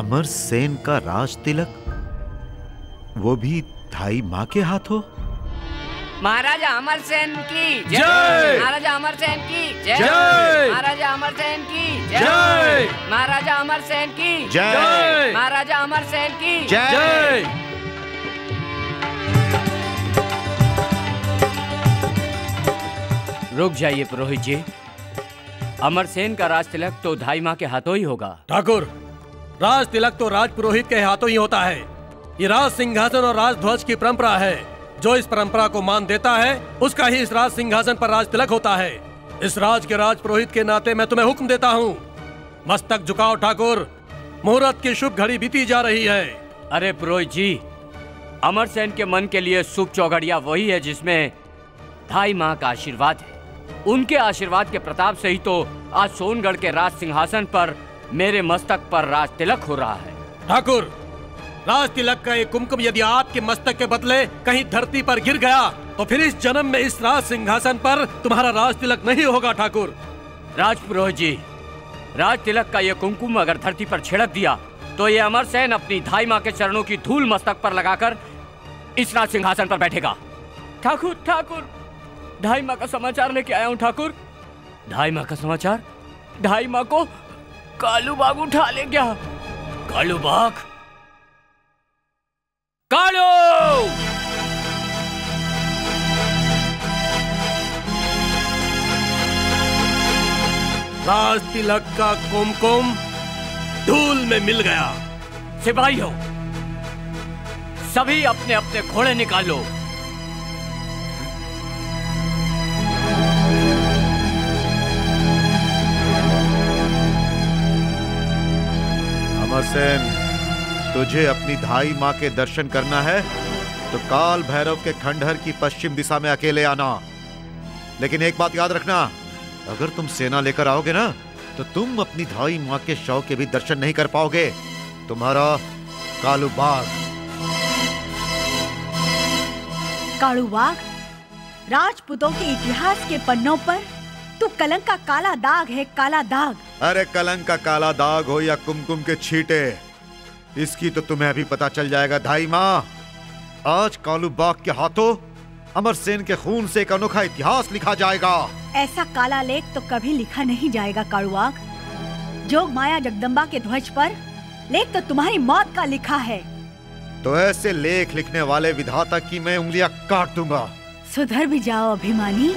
अमर सेन का राज तिलक? वो भी ढाई माँ के हाथों? महाराजा अमर सेन की जय! महाराजा अमर सेन की जय। जय! महाराजा अमर सेन की जय! महाराजा अमर सेन की जय। महाराजा अमर सेन की जय। रुक जाइए पुरोहित जी। अमर सेन का राज तिलक तो धाई माँ के हाथों ही होगा। ठाकुर राज तिलक तो राज पुरोहित के हाथों ही होता है। ये राज सिंहासन और राज ध्वज की परंपरा है। जो इस परंपरा को मान देता है, उसका ही इस राज सिंहासन पर राज तिलक होता है। इस राज के राज पुरोहित के नाते मैं तुम्हें हुक्म देता हूँ। मस्तक झुकाओ ठाकुर। मुहूर्त की शुभ घड़ी बीती जा रही है। अरे पुरोहित जी, अमर सेन के मन के लिए शुभ चौघड़िया वही है जिसमें ढाई माँ का आशीर्वाद है। उनके आशीर्वाद के प्रताप से ही तो आज सोनगढ़ के राज सिंहासन पर मेरे मस्तक पर राज तिलक हो रहा है। ठाकुर राज तिलक का एक कुमकुम यदि आपके मस्तक के बदले कहीं धरती पर गिर गया तो फिर इस जन्म में इस राज सिंहासन पर तुम्हारा राज तिलक नहीं होगा ठाकुर। राज पुरोहित जी राज तिलक का ये कुमकुम अगर धरती पर छिड़क दिया तो ये अमर सेन अपनी धाई माँ के चरणों की धूल मस्तक पर लगाकर इस राज सिंहासन पर बैठेगा। ठाकुर ठाकुर ढाई माँ का समाचार लेके आया हूँ ठाकुर। ढाई माँ का समाचार? ढाई माँ को कालू बाग उठा ले क्या? कालू बाग? कालू! राज तिलक का कुमकुम धूल में मिल गया। सिपाही हो। सभी अपने अपने घोड़े निकालो। अमर तुझे अपनी धाई माँ के दर्शन करना है तो काल भैरव के खंडहर की पश्चिम दिशा में अकेले आना। लेकिन एक बात याद रखना, अगर तुम सेना लेकर आओगे ना तो तुम अपनी धाई माँ के शव के भी दर्शन नहीं कर पाओगे। तुम्हारा कालू बाघ कालू बाघ राजपूतों के इतिहास के पन्नों पर तू कलंक का काला दाग है काला दाग। अरे कलंक का काला दाग हो या कुमकुम के छीटे इसकी तो तुम्हें अभी पता चल जाएगा धाई माँ। आज कालू बाग के हाथों अमर सेन के खून से एक अनोखा इतिहास लिखा जाएगा। ऐसा काला लेख तो कभी लिखा नहीं जाएगा काड़ुआग जोग माया जगदम्बा के ध्वज पर लेख तो तुम्हारी मौत का लिखा है। तो ऐसे लेख लिखने वाले विधाता की मैं उंगलियाँ काट दूँगा। सुधर भी जाओ अभिमानी।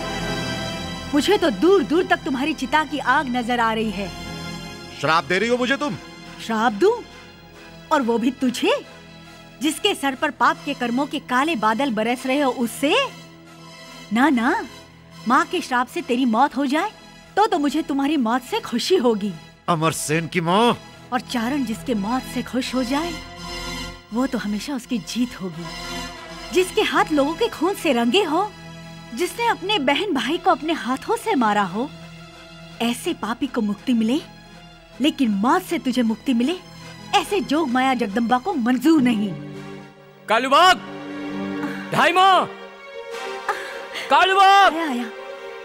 मुझे तो दूर दूर तक तुम्हारी चिता की आग नज़र आ रही है। श्राप दे रही हो मुझे तुम? श्राप दू? और वो भी तुझे? जिसके सर पर पाप के कर्मों के काले बादल बरस रहे हो उससे? ना ना माँ के श्राप से तेरी मौत हो जाए तो तो मुझे तुम्हारी मौत से खुशी होगी। अमर सेन की माँ। और चारण जिसके मौत से खुश हो जाए वो तो हमेशा उसकी जीत होगी। जिसके हाथ लोगों के खून से रंगे हो जिसने अपने बहन भाई को अपने हाथों से मारा हो ऐसे पापी को मुक्ति मिले लेकिन मौत से तुझे मुक्ति मिले ऐसे जोग माया जगदम्बा को मंजूर नहीं। कालूबाग ढाई कालूबाग आया आया।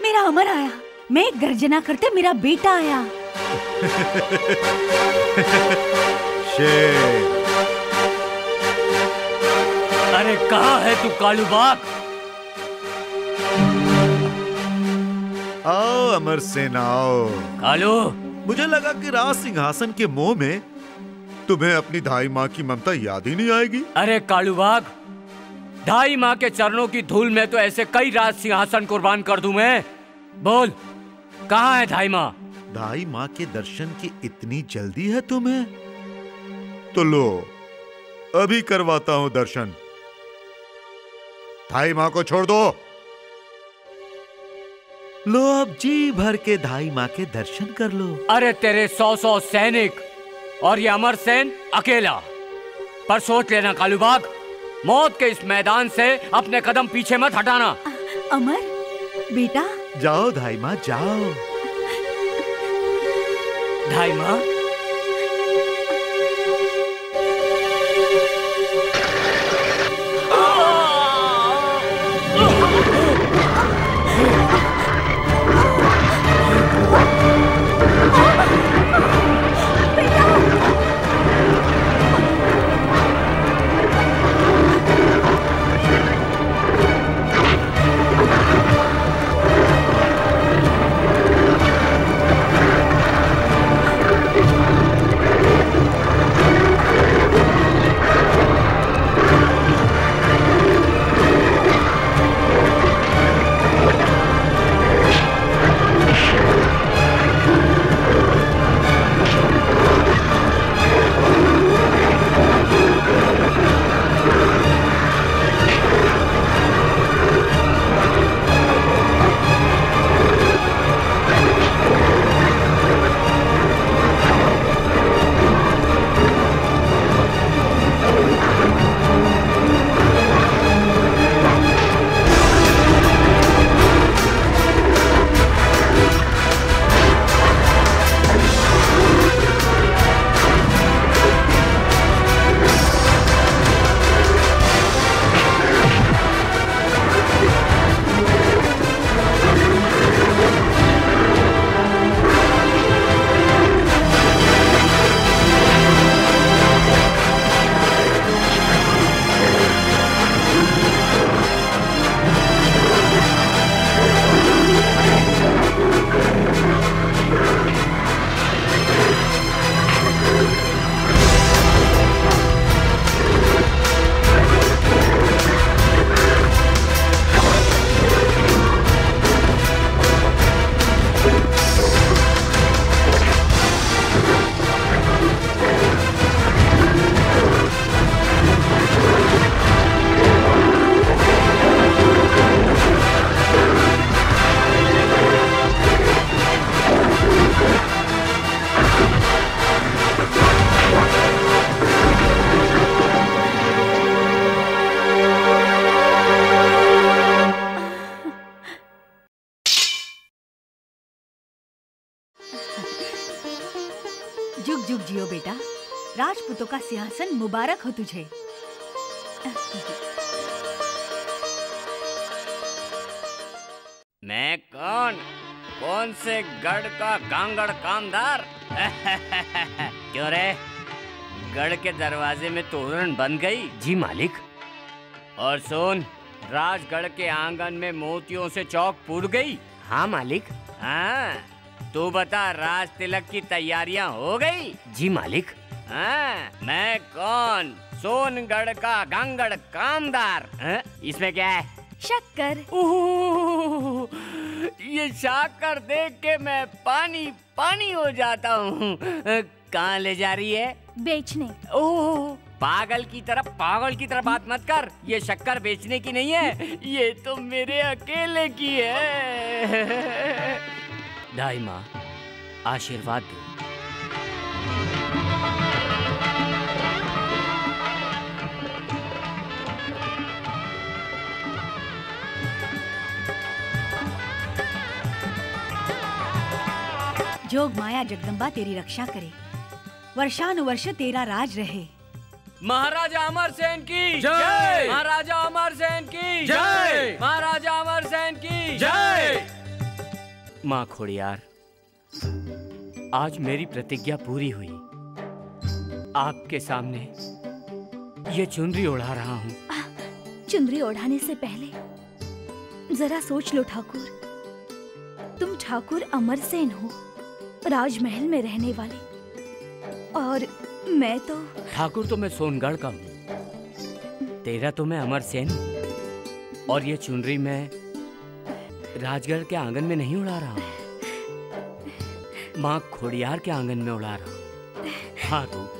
मेरा अमर आया। मैं गर्जना करते मेरा बेटा आया। शेर। अरे कहा है तू कालूबाग आओ अमर सेन आओ। कालू। मुझे लगा कि राज सिंहासन के मोह में तुम्हें अपनी धाई माँ की ममता याद ही नहीं आएगी। अरे कालूबाग ढाई माँ के चरणों की धूल में तो ऐसे कई राज सिंहासन कुर्बान कर दूँ मैं। बोल कहाँ है ढाई माँ? धाई माँ के दर्शन की इतनी जल्दी है तुम्हें? तो लो अभी करवाता हूँ दर्शन। थाई माँ को छोड़ दो। लो अब जी भर के धाई माँ के दर्शन कर लो। अरे तेरे सौ सौ सैनिक और ये अमर सेन अकेला। पर सोच लेना कालूबाग मौत के इस मैदान से अपने कदम पीछे मत हटाना। अमर बेटा। जाओ धाई माँ जाओ। धाई माँ? तुझे। मैं कौन? कौन से गढ़ का गांगड़ कामदार? <laughs> क्यों रे? गढ़ के दरवाजे में तोरण बन गई। जी मालिक। और सुन राजगढ़ के आँगन में मोतियों से चौक पुर गई। हाँ मालिक। हाँ तू बता राज तिलक की तैयारियाँ हो गई? जी मालिक। हाँ मैं कौन? सोनगढ़ का गांगड़ कामदार हाँ? इसमें क्या है? शक्कर। ओह, ये शाकर देख के मैं पानी पानी हो जाता हूँ। कहाँ ले जा रही है? बेचने। ओह पागल की तरफ़ पागल की तरफ़ बात मत कर। ये शक्कर बेचने की नहीं है ये तो मेरे अकेले की है। दाई माँ आशीर्वाद दो। जोग माया जगदम्बा तेरी रक्षा करे। वर्षानुवर्ष तेरा राज रहे। महाराजा अमर सेन की जय! महाराजा अमर सेन की जय! महाराजा अमर सेन की जय। माँ खोड़ियार आज मेरी प्रतिज्ञा पूरी हुई। आपके सामने ये चुनरी ओढ़ा रहा हूँ। चुनरी ओढ़ाने से पहले जरा सोच लो ठाकुर। तुम ठाकुर अमर सेन हो। राजमहल में रहने वाले। और मैं तो ठाकुर तो मैं सोनगढ़ का हूँ। तेरा तो मैं अमर सेन। और ये चुनरी मैं राजगढ़ के आँगन में नहीं उड़ा रहा हूँ। माँ खोड़ियार के आँगन में उड़ा रहा हूँ। हाँ तू।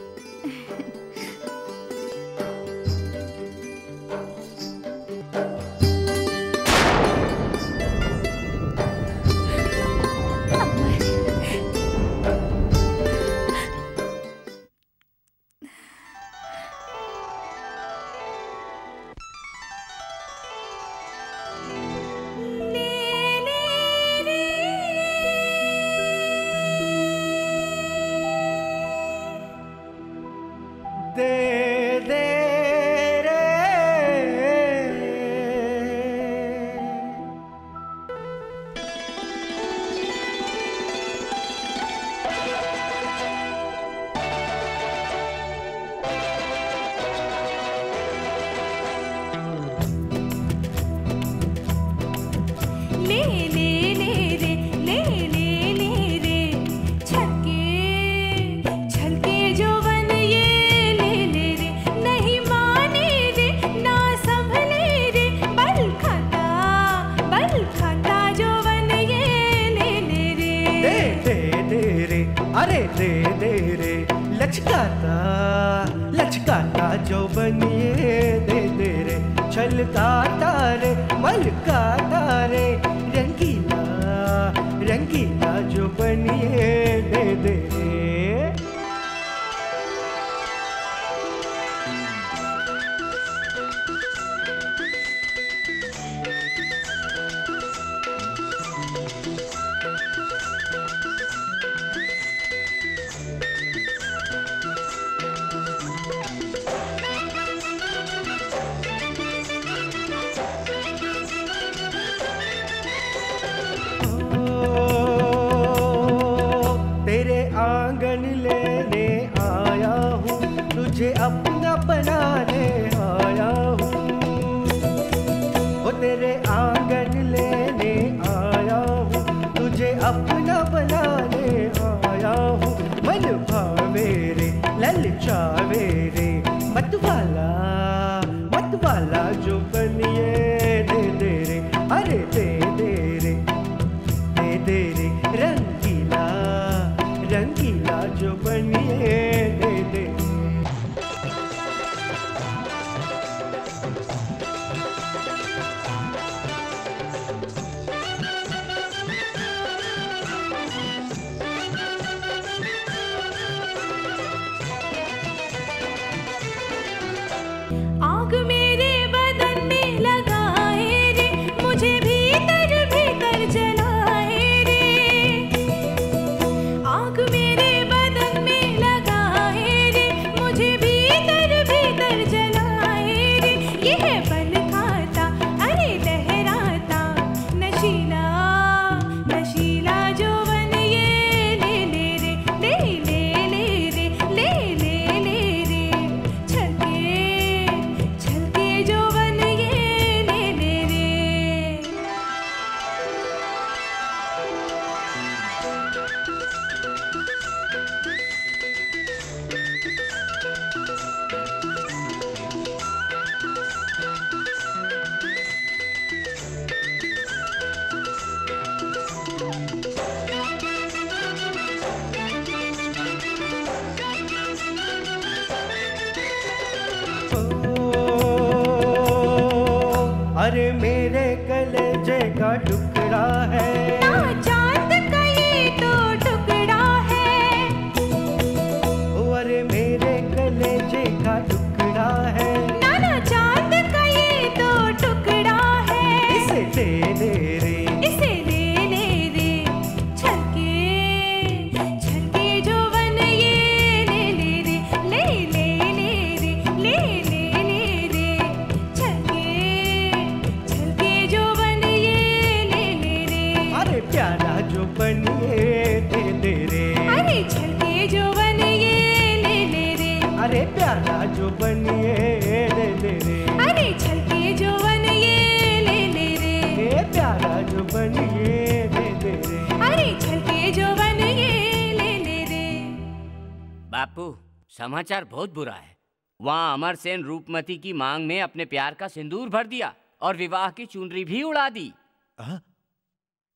समाचार बहुत बुरा है। वहाँ अमर सेन रूपमती की मांग में अपने प्यार का सिंदूर भर दिया और विवाह की चुनरी भी उड़ा दी। आ?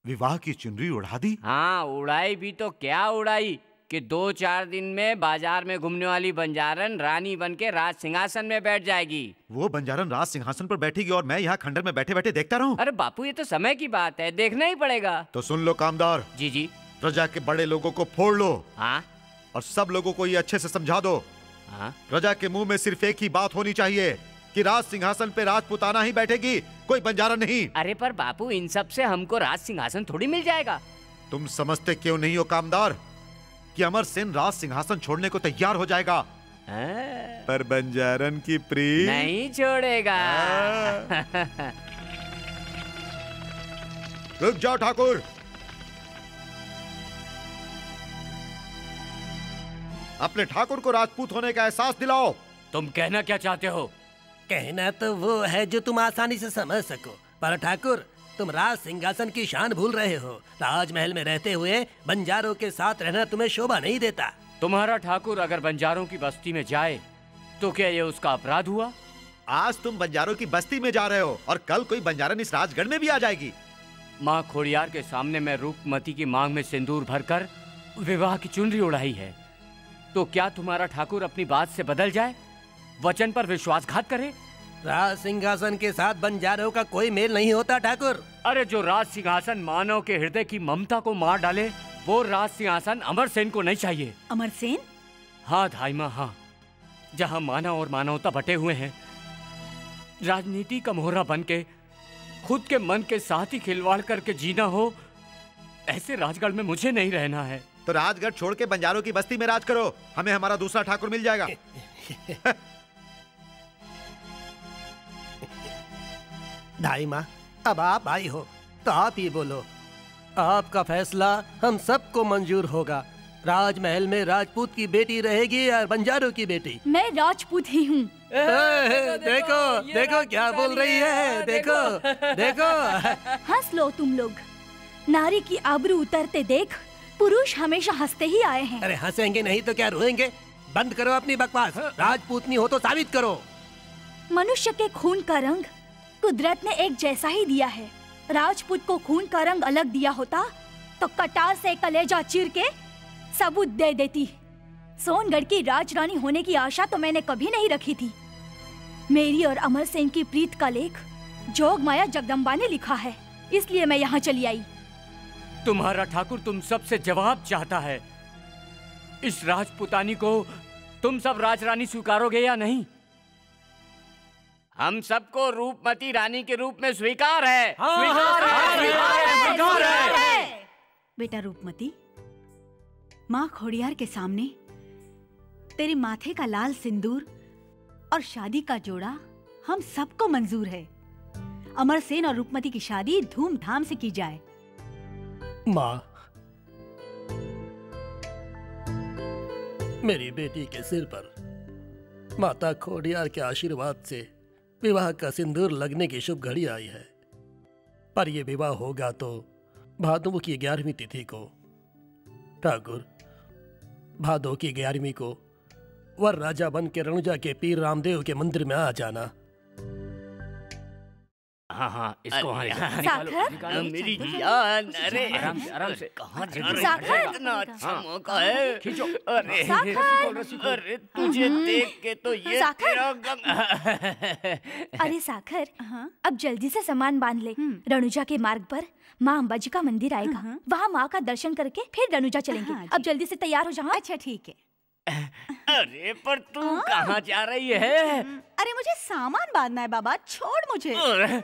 विवाह की चुनरी उड़ा दी? हाँ उड़ाई भी तो क्या उड़ाई कि दो चार दिन में बाज़ार में घूमने वाली बंजारन रानी बन के राज सिंहासन में बैठ जाएगी। वो बंजारन राज सिंहासन पर बैठेगी और मैं यहाँ खंडर में बैठे बैठे देखता रहूँ। अरे बापू ये तो समय की बात है देखना ही पड़ेगा। तो सुन लो कामदार। जी जी। प्रजा के बड़े लोगों को फोड़ लो। हाँ। और सब लोगों को ये अच्छे से समझा दो। प्रजा के मुँह में सिर्फ़ एक ही बात होनी चाहिए कि राज सिंहासन पे राजपुताना ही बैठेगी कोई बंजारा नहीं। अरे पर बापू इन सबसे हमको राज सिंहासन थोड़ी मिल जाएगा। तुम समझते क्यों नहीं हो कामदार कि अमर सेन राज सिंहासन छोड़ने को तैयार हो जाएगा? हाँ, पर बंजारन की प्री नहीं छोड़ेगा। रुक जाओ ठाकुर। अपने ठाकुर को राजपूत होने का एहसास दिलाओ। तुम कहना क्या चाहते हो? कहना तो वो है जो तुम आसानी से समझ सको। पर ठाकुर तुम राज सिंहासन की शान भूल रहे हो। राजमहल में रहते हुए बंजारों के साथ रहना तुम्हें शोभा नहीं देता। तुम्हारा ठाकुर अगर बंजारों की बस्ती में जाए तो क्या ये उसका अपराध हुआ? आज तुम बंजारों की बस्ती में जा रहे हो और कल कोई बंजारन इस राजगढ़ में भी आ जाएगी। माँ खोड़ियार के सामने मैं रूपमती की मांग में सिंदूर भरकर विवाह की चुनरी उड़ाई है। तो क्या तुम्हारा ठाकुर अपनी बात से बदल जाए? वचन पर विश्वासघात करे? राज सिंहासन के साथ बंजारों का कोई मेल नहीं होता ठाकुर। अरे जो राज सिंहासन मानव के हृदय की ममता को मार डाले वो राज सिंहासन अमर सेन को नहीं चाहिए। अमर सेन? हाँ धाई माँ हाँ। जहाँ मानव और मानवता बटे हुए हैं राजनीति का मोहरा बन के खुद के मन के साथ ही खिलवाड़ करके जीना हो ऐसे राजगढ़ में मुझे नहीं रहना है। तो राजगढ़ छोड़ के बंजारों की बस्ती में राज करो। हमें हमारा दूसरा ठाकुर मिल जाएगा। <laughs> ढाई माँ अब आप आई हो तो आप ही बोलो। आपका फैसला हम सबको मंजूर होगा। राजमहल में राजपूत की बेटी रहेगी या बंजारों की बेटी। मैं राजपूत ही हूँ। देखो देखो क्या बोल रही है देखो देखो। <laughs> हंस लो तुम लोग। नारी की आबरू उतरते देख पुरुष हमेशा हँसते ही आए हैं। अरे हंसेंगे नहीं तो क्या रोएँगे? बंद करो अपनी बकवास। राजपूतनी हो तो साबित करो। मनुष्य के खून का रंग कुदरत ने एक जैसा ही दिया है। राजपूत को खून का रंग अलग दिया होता तो कटार से कलेजा चीर के सबूत दे देती। सोनगढ़ की राजरानी होने की आशा तो मैंने कभी नहीं रखी थी। मेरी और अमर सेन की प्रीत का लेख जोग माया जगदम्बा ने लिखा है इसलिए मैं यहाँ चली आई। तुम्हारा ठाकुर तुम सबसे जवाब चाहता है। इस राजपुतानी को तुम सब राजरानी स्वीकारोगे या नहीं? हम सबको रूपमती रानी के रूप में स्वीकार है। स्वीकार हाँ, है, स्वीकार है, स्वीकार है। बेटा रूपमती माँ खोड़ियार के सामने तेरे माथे का लाल सिंदूर और शादी का जोड़ा हम सबको मंजूर है। अमर सेन और रूपमती की शादी धूमधाम से की जाए। माँ। मेरी बेटी के सिर पर माता खोडियार के आशीर्वाद से विवाह का सिंदूर लगने की शुभ घड़ी आई है। पर यह विवाह होगा तो भादों की ग्यारहवीं तिथि को ठाकुर, भादो की ग्यारहवीं को वर राजा बन के रणुजा के पीर रामदेव के मंदिर में आ जाना। हाँ हाँ इसको साखर? मेरी जान अरे आराम से आराम से कहाँ अरे, जा रही साखर? इतना अच्छा हाँ। मौका है। खींचो। अरे साखर? अरे तुझे देख के तो ये साखर? तेरा गम <laughs> अरे साखर अब जल्दी से सामान बाँध ले। रणुजा के मार्ग पर माँ अम्बा जी का मंदिर आएगा। वहाँ माँ का दर्शन करके फिर रणुजा चलेंगे। हाँ, अब जल्दी से तैयार हो जाओ अच्छा ठीक है। अरे पर तू कहाँ जा रही है? अरे मुझे सामान बांधना है बाबा छोड़ मुझे। अरे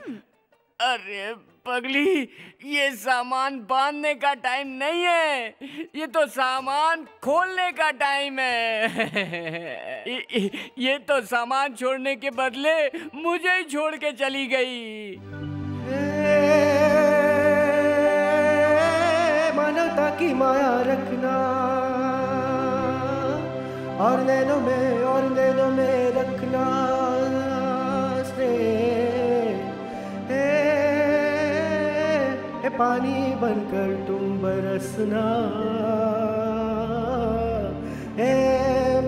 अरे पगली ये सामान बांधने का टाइम नहीं है। ये तो सामान खोलने का टाइम है। <laughs> ये- ये- ये तो सामान छोड़ने के बदले मुझे ही छोड़ के चली गई। मानवता की माया रखना। और नैनों में, और नैनों में रखना हे पानी बनकर तुम बरसना। हे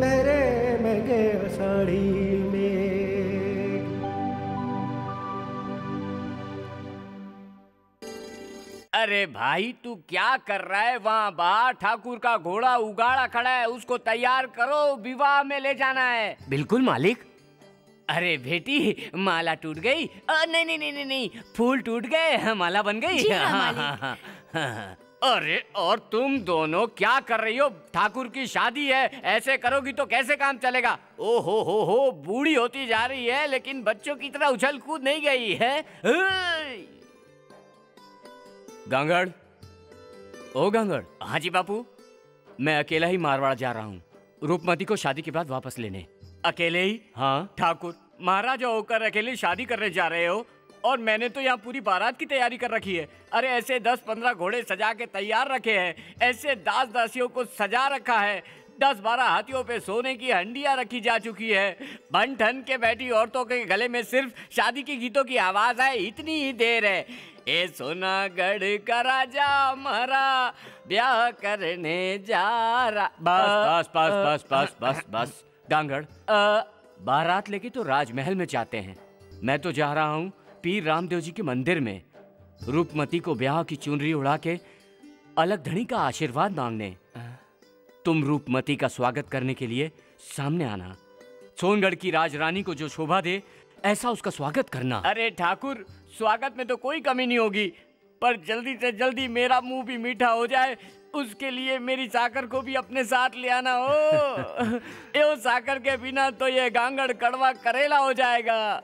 मेरे महँगे साड़ी अरे भाई तू क्या कर रहा है? वहाँ बाहर ठाकुर का घोड़ा उगाड़ा खड़ा है। उसको तैयार करो विवाह में ले जाना है। बिल्कुल मालिक। अरे बेटी माला टूट गई। नहीं नहीं नहीं नहीं नहीं फूल टूट गए माला बन गई। जी हाँ, हाँ, मालिक। हाँ, हाँ, हाँ। अरे और तुम दोनों क्या कर रही हो? ठाकुर की शादी है ऐसे करोगी तो कैसे काम चलेगा? ओ हो हो हो बूढ़ी होती जा रही है लेकिन बच्चों की तरह उछल कूद नहीं गई है। ऐ! गांगड़? ओ गांगड़। हाँ जी बापू। मैं अकेला ही मारवाड़ जा रहा हूँ। रूपमती को शादी के बाद वापस लेने। अकेले ही? हाँ। ठाकुर महाराजा होकर अकेले शादी करने जा रहे हो और मैंने तो यहाँ पूरी बारात की तैयारी कर रखी है। अरे ऐसे दस पंद्रह घोड़े सजा के तैयार रखे हैं। ऐसे दास दासियों को सजा रखा है। दस बारह हाथियों पे सोने की हंडिया रखी जा चुकी है। बन ठन के बैठी औरतों के गले में सिर्फ़ शादी के गीतों की आवाज़ है इतनी ही देर है। ए सोनागढ़ का राजा हमारा ब्याह करने जा रहा बस बस बस बस बस बस बस। डांगड़ बारात लेके तो राजमहल में जाते हैं। मैं तो जा रहा हूँ पीर रामदेव जी के मंदिर में। रूपमती को ब्याह की चुनरी उड़ा के अलग धनी का आशीर्वाद मांगने। तुम रूपमती का स्वागत करने के लिए सामने आना। सोनगढ़ की राजरानी को जो शोभा दे ऐसा उसका स्वागत करना। अरे ठाकुर स्वागत में तो कोई कमी नहीं होगी पर जल्दी से जल्दी मेरा मुँह भी मीठा हो जाए उसके लिए मेरी साकर को भी अपने साथ ले आना हो। <laughs> ये साकर के बिना तो ये गांगड़ कड़वा करेला हो जाएगा।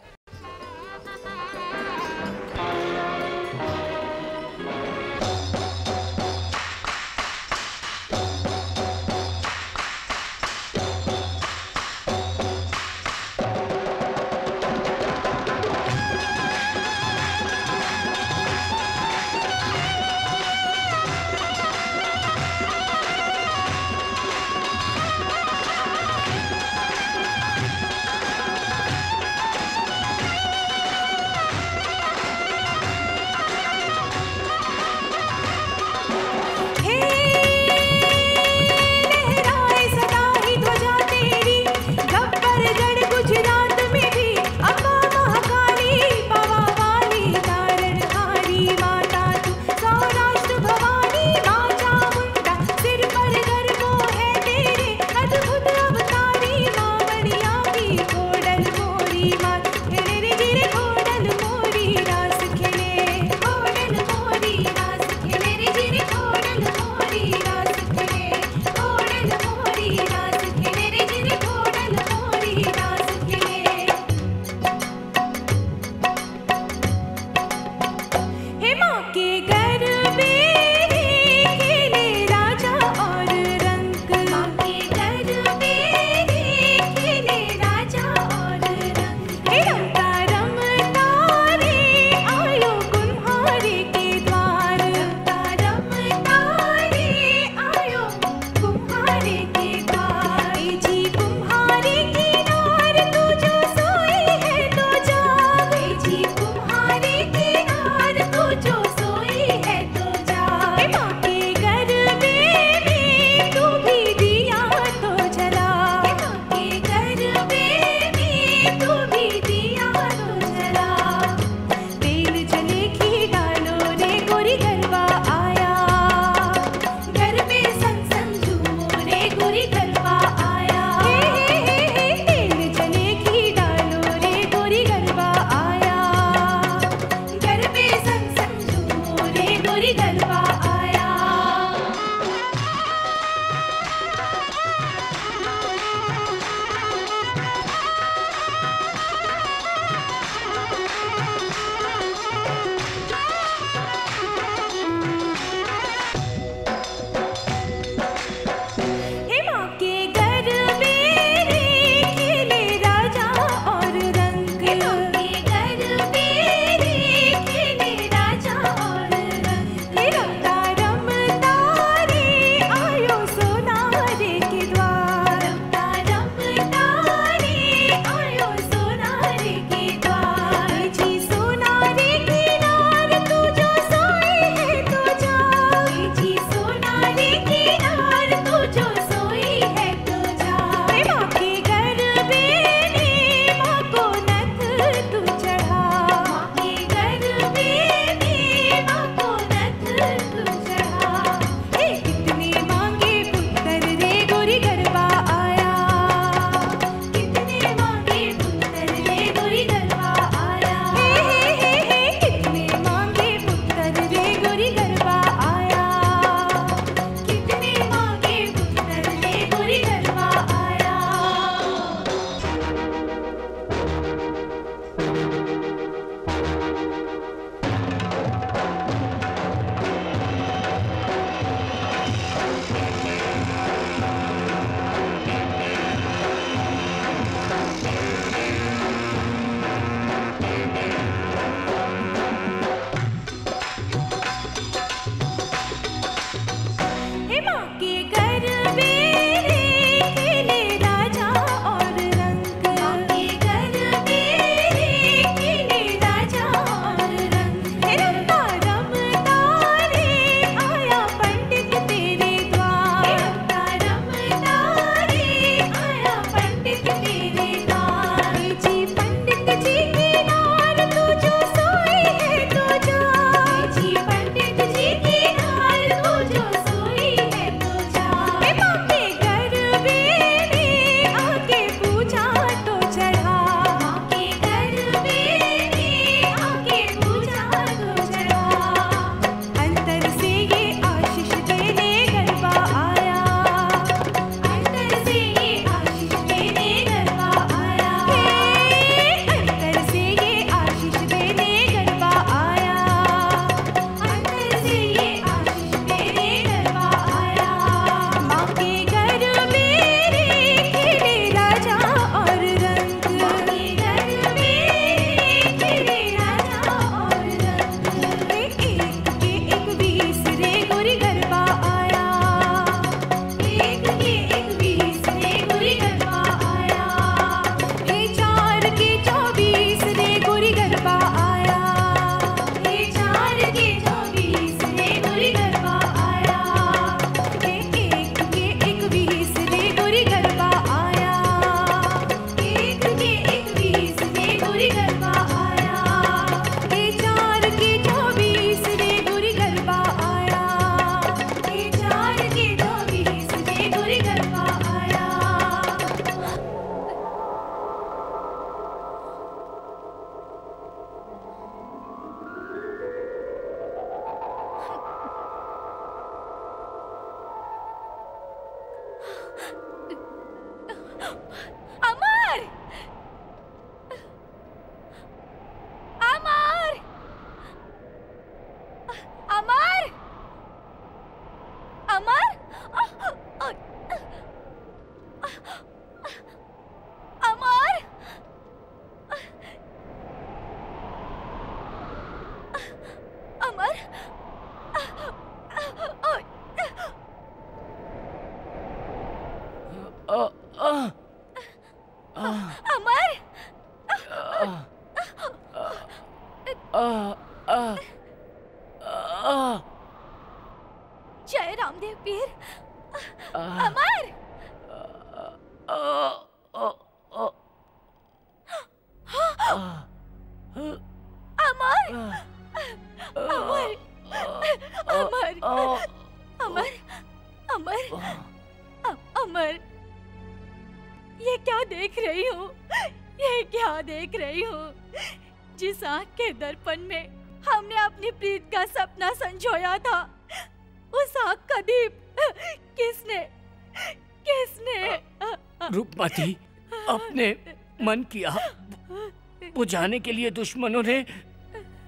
बुझाने के लिए दुश्मनों ने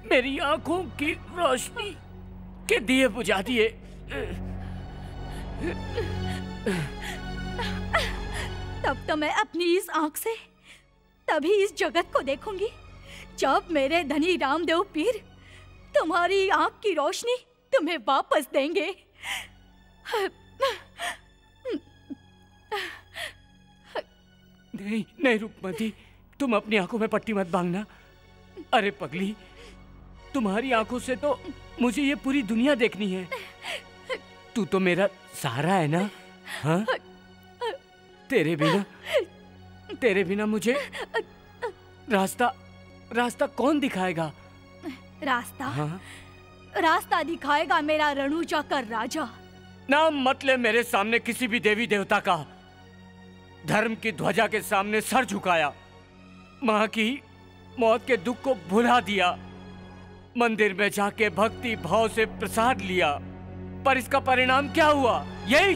मेरी आँखों की रोशनी के दिए बुझा दिए। तब तो मैं अपनी इस आँख से तभी इस जगत को देखूँगी जब मेरे धनी रामदेव पीर तुम्हारी आँख की रोशनी तुम्हें वापस देंगे। नहीं नहीं रूपमती तुम अपनी आँखों में पट्टी मत बांधना अरे पगली तुम्हारी आँखों से तो मुझे ये पूरी दुनिया देखनी है। तू तो मेरा सहारा है ना? हाँ? तेरे बिना तेरे बिना मुझे रास्ता रास्ता कौन दिखाएगा? रास्ता? हाँ? रास्ता दिखाएगा मेरा रणुजा कर राजा। नाम मत ले मेरे सामने किसी भी देवी देवता का। धर्म की ध्वजा के सामने सर झुकाया। माँ की मौत के दुख को भुला दिया। मंदिर में जाके भक्ति भाव से प्रसाद लिया। पर इसका परिणाम क्या हुआ? यही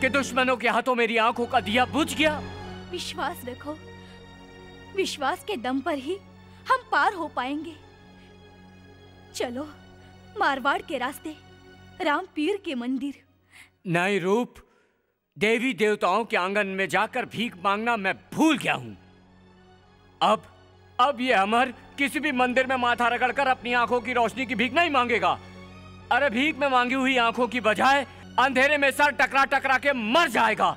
कि दुश्मनों के हाथों मेरी आँखों का दिया बुझ गया। विश्वास रखो। विश्वास के दम पर ही हम पार हो पाएँगे। चलो मारवाड़ के रास्ते राम पीर के मंदिर। नए रूप देवी देवताओं के आँगन में जाकर भीख मांगना मैं भूल गया हूँ। अब अब ये अमर किसी भी मंदिर में माथा रगड़कर अपनी आँखों की रोशनी की भीख नहीं मांगेगा। अरे भीख में मांगी हुई आँखों की बजाय अंधेरे में सर टकरा टकरा के मर जाएगा,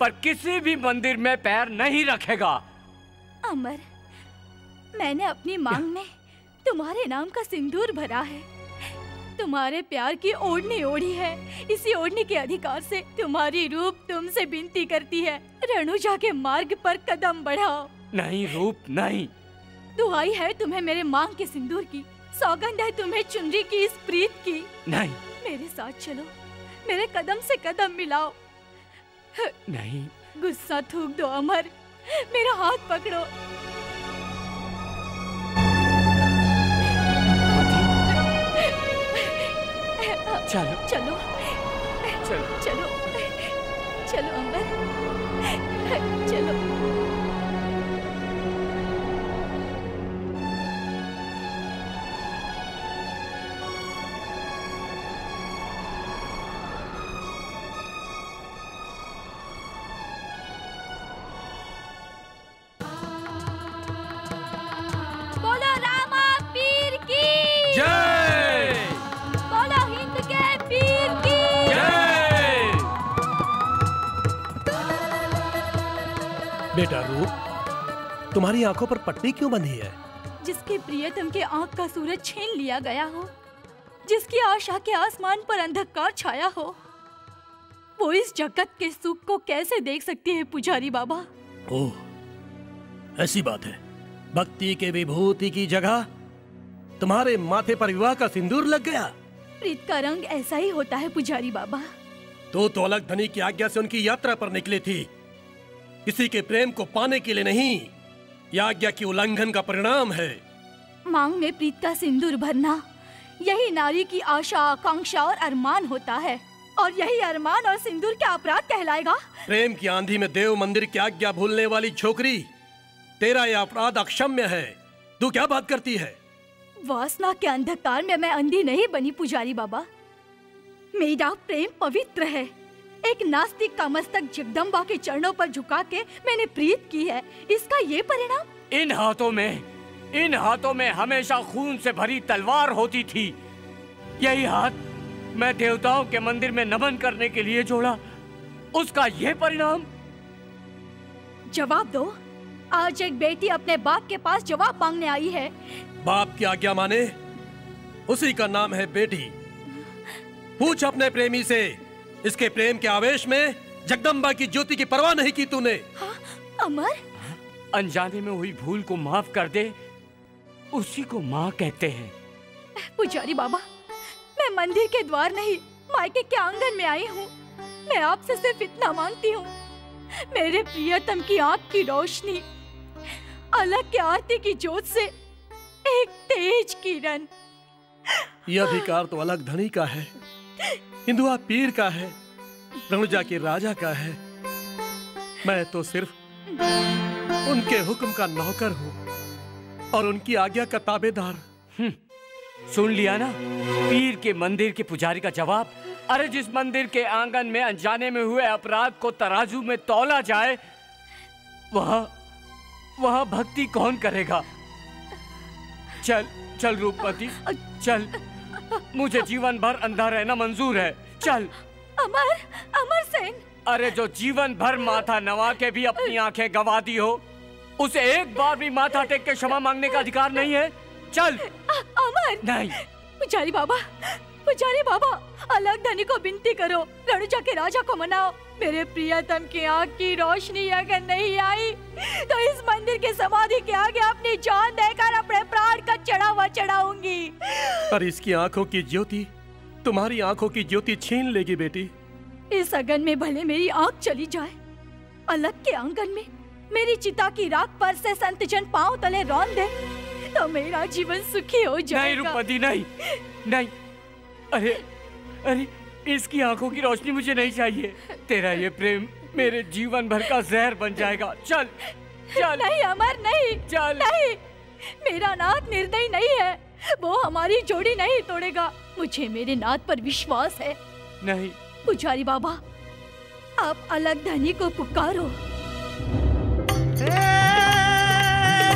पर किसी भी मंदिर में पैर नहीं रखेगा। अमर, मैंने अपनी मांग में तुम्हारे नाम का सिंदूर भरा है। तुम्हारे प्यार की ओढ़नी ओढ़ी है। इसी ओढ़नी के अधिकार से तुम्हारी रूप तुमसे विनती करती है। रणुजा के मार्ग पर कदम बढ़ाओ। नहीं रूप नहीं। दुआई है तुम्हें मेरे मांग के सिंदूर की सौगंध है तुम्हें चुनरी की इस प्रीत की। नहीं। मेरे साथ चलो मेरे कदम से कदम मिलाओ। नहीं। गुस्सा थूक दो अमर मेरा हाथ पकड़ो। चलो। चलो चलो चलो चलो अमर चलो। तुम्हारी आँखों पर पट्टी क्यों बंधी है? जिसके प्रियतम के आँख का सूरज छीन लिया गया हो जिसकी आशा के आसमान पर अंधकार छाया हो वो इस जगत के सुख को कैसे देख सकती है पुजारी बाबा? ओह ऐसी बात है। भक्ति के विभूति की जगह तुम्हारे माथे पर विवाह का सिंदूर लग गया। प्रीत का रंग ऐसा ही होता है पुजारी बाबा। तो तो अलग धनी की आज्ञा से उनकी यात्रा पर निकली थी। किसी के प्रेम को पाने के लिए नहीं। आज्ञा की उल्लंघन का परिणाम है। मांग में प्रीत का सिंदूर भरना यही नारी की आशा आकांक्षा और अरमान होता है। और यही अरमान और सिंदूर क्या अपराध कहलाएगा। प्रेम की आंधी में देव मंदिर की आज्ञा भूलने वाली छोकरी तेरा यह अपराध अक्षम्य है। तू क्या बात करती है? वासना के अंधकार में मैं अंधी नहीं बनी पुजारी बाबा। मेरा प्रेम पवित्र है। एक नास्तिक का मस्तक जगदम्बा के चरणों पर झुका के मैंने प्रीत की है। इसका ये परिणाम? इन हाथों में इन हाथों में हमेशा खून से भरी तलवार होती थी। यही हाथ मैं देवताओं के मंदिर में नमन करने के लिए जोड़ा। उसका यह परिणाम? जवाब दो। आज एक बेटी अपने बाप के पास जवाब मांगने आई है। बाप की आज्ञा माने? उसी का नाम है बेटी। पूछ अपने प्रेमी से। इसके प्रेम के आवेश में जगदम्बा की ज्योति की परवाह नहीं की तूने। अमर? अनजाने में हुई भूल को माफ़ कर दे। उसी को माँ कहते हैं। पुजारी बाबा मैं मंदिर के द्वार नहीं मायके के आँगन में आई हूँ। मैं आपसे सिर्फ़ इतना मांगती हूँ मेरे प्रियतम की आँख की रोशनी अलग के आरती की जोत से एक तेज किरण। यह अधिकार तो अलग धनी का है। हिंदुआ पीर का है रणुजा के राजा का है। मैं तो सिर्फ़ उनके हुक्म का नौकर हूँ और उनकी आज्ञा का ताबेदार। सुन लिया ना, पीर के मंदिर के पुजारी का जवाब, अरे जिस मंदिर के आँगन में अनजाने में हुए अपराध को तराजू में तोला जाए, वहाँ वहाँ भक्ति कौन करेगा? चल चल रूपमती चल। मुझे जीवन भर अंधा रहना मंजूर है। चल। अमर अमर सेन। अरे जो जीवन भर माथा नवा के भी अपनी आँखें गवा दी हो उसे एक बार भी माथा टेक के क्षमा मांगने का अधिकार नहीं है। चल। अमर। नहीं। बेचारी बाबा पुजारी बाबा अलग धनी को विनती करो रणुजा के राजा को मनाओ। मेरे प्रियतम की आँख की रोशनी अगर नहीं आई तो इस मंदिर के समाधि के आगे अपनी जान देकर अपने प्राण का चढ़ावा चढ़ाऊँगी। पर इसकी आँखों की ज्योति तुम्हारी आँखों की ज्योति छीन लेगी बेटी। इस अगन में भले मेरी आँख चली जाए अलग के आँगन में मेरी चिता की राख पर से संत जन पाँव तले रौन दे तो मेरा जीवन सुखी हो नहीं जाएगा। रूपमती नहीं नहीं अरे अरे इसकी आँखों की रोशनी मुझे नहीं चाहिए। तेरा ये प्रेम मेरे जीवन भर का जहर बन जाएगा। चल चल। नहीं अमर नहीं। चल। नहीं मेरा नाथ निर्दयी नहीं है। वो हमारी जोड़ी नहीं तोड़ेगा। मुझे मेरे नाथ पर विश्वास है। नहीं। पुजारी बाबा आप अलग धनी को पुकारो।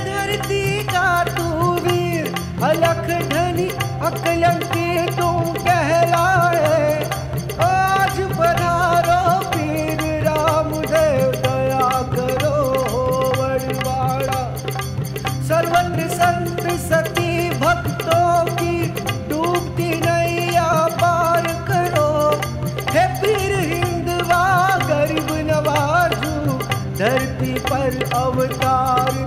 धरती का तू वीर अलख धनी अकलंकी तू कहलाए। आज पधारो पीर राम देव दया करो बड़वाड़ा सर्वत्र संत सती भक्तों की डूबती नैया पार करो। हे पीर हिंदवा, गरीब नवाजू, धरती पर अवतार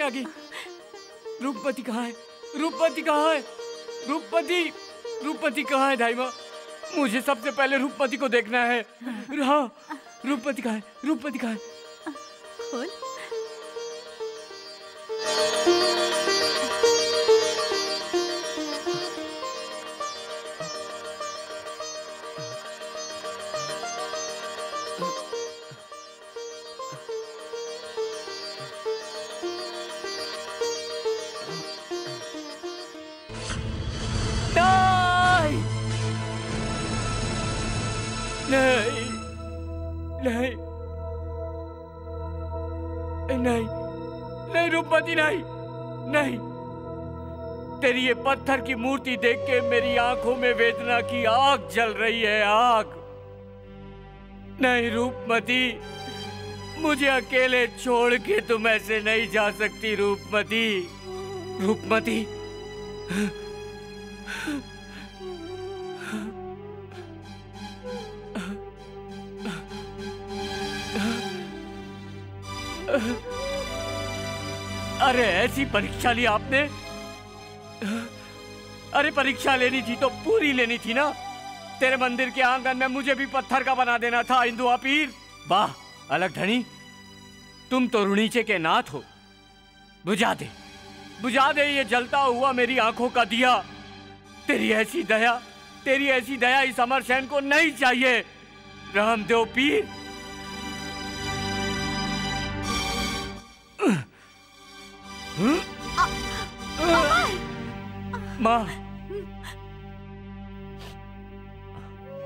आँखों आ गई। रूपपति कहाँ है? रूपपति कहाँ है? रूपपति रूपपति कहाँ है दाइमा? मुझे सबसे पहले रूपपति को देखना है। हाँ रूपपति कहाँ है? रूपपति कहाँ है? पत्थर की मूर्ति देख के मेरी आँखों में वेदना की आग जल रही है, आग। नहीं, रूपमती, मुझे अकेले छोड़ के तुम ऐसे नहीं जा सकती, रूपमती। रूपमती, अरे, ऐसी परीक्षा ली आपने? परीक्षा लेनी थी तो पूरी लेनी थी ना तेरे मंदिर के आँगन में मुझे भी पत्थर का बना देना था हिंदुआ पीर वाह अलग धनी तुम तो रुणीचे के नाथ हो बुझा दे बुझा दे ये जलता हुआ मेरी आँखों का दिया तेरी ऐसी दया तेरी ऐसी दया इस अमर सैन को नहीं चाहिए रामदेव पीर माँ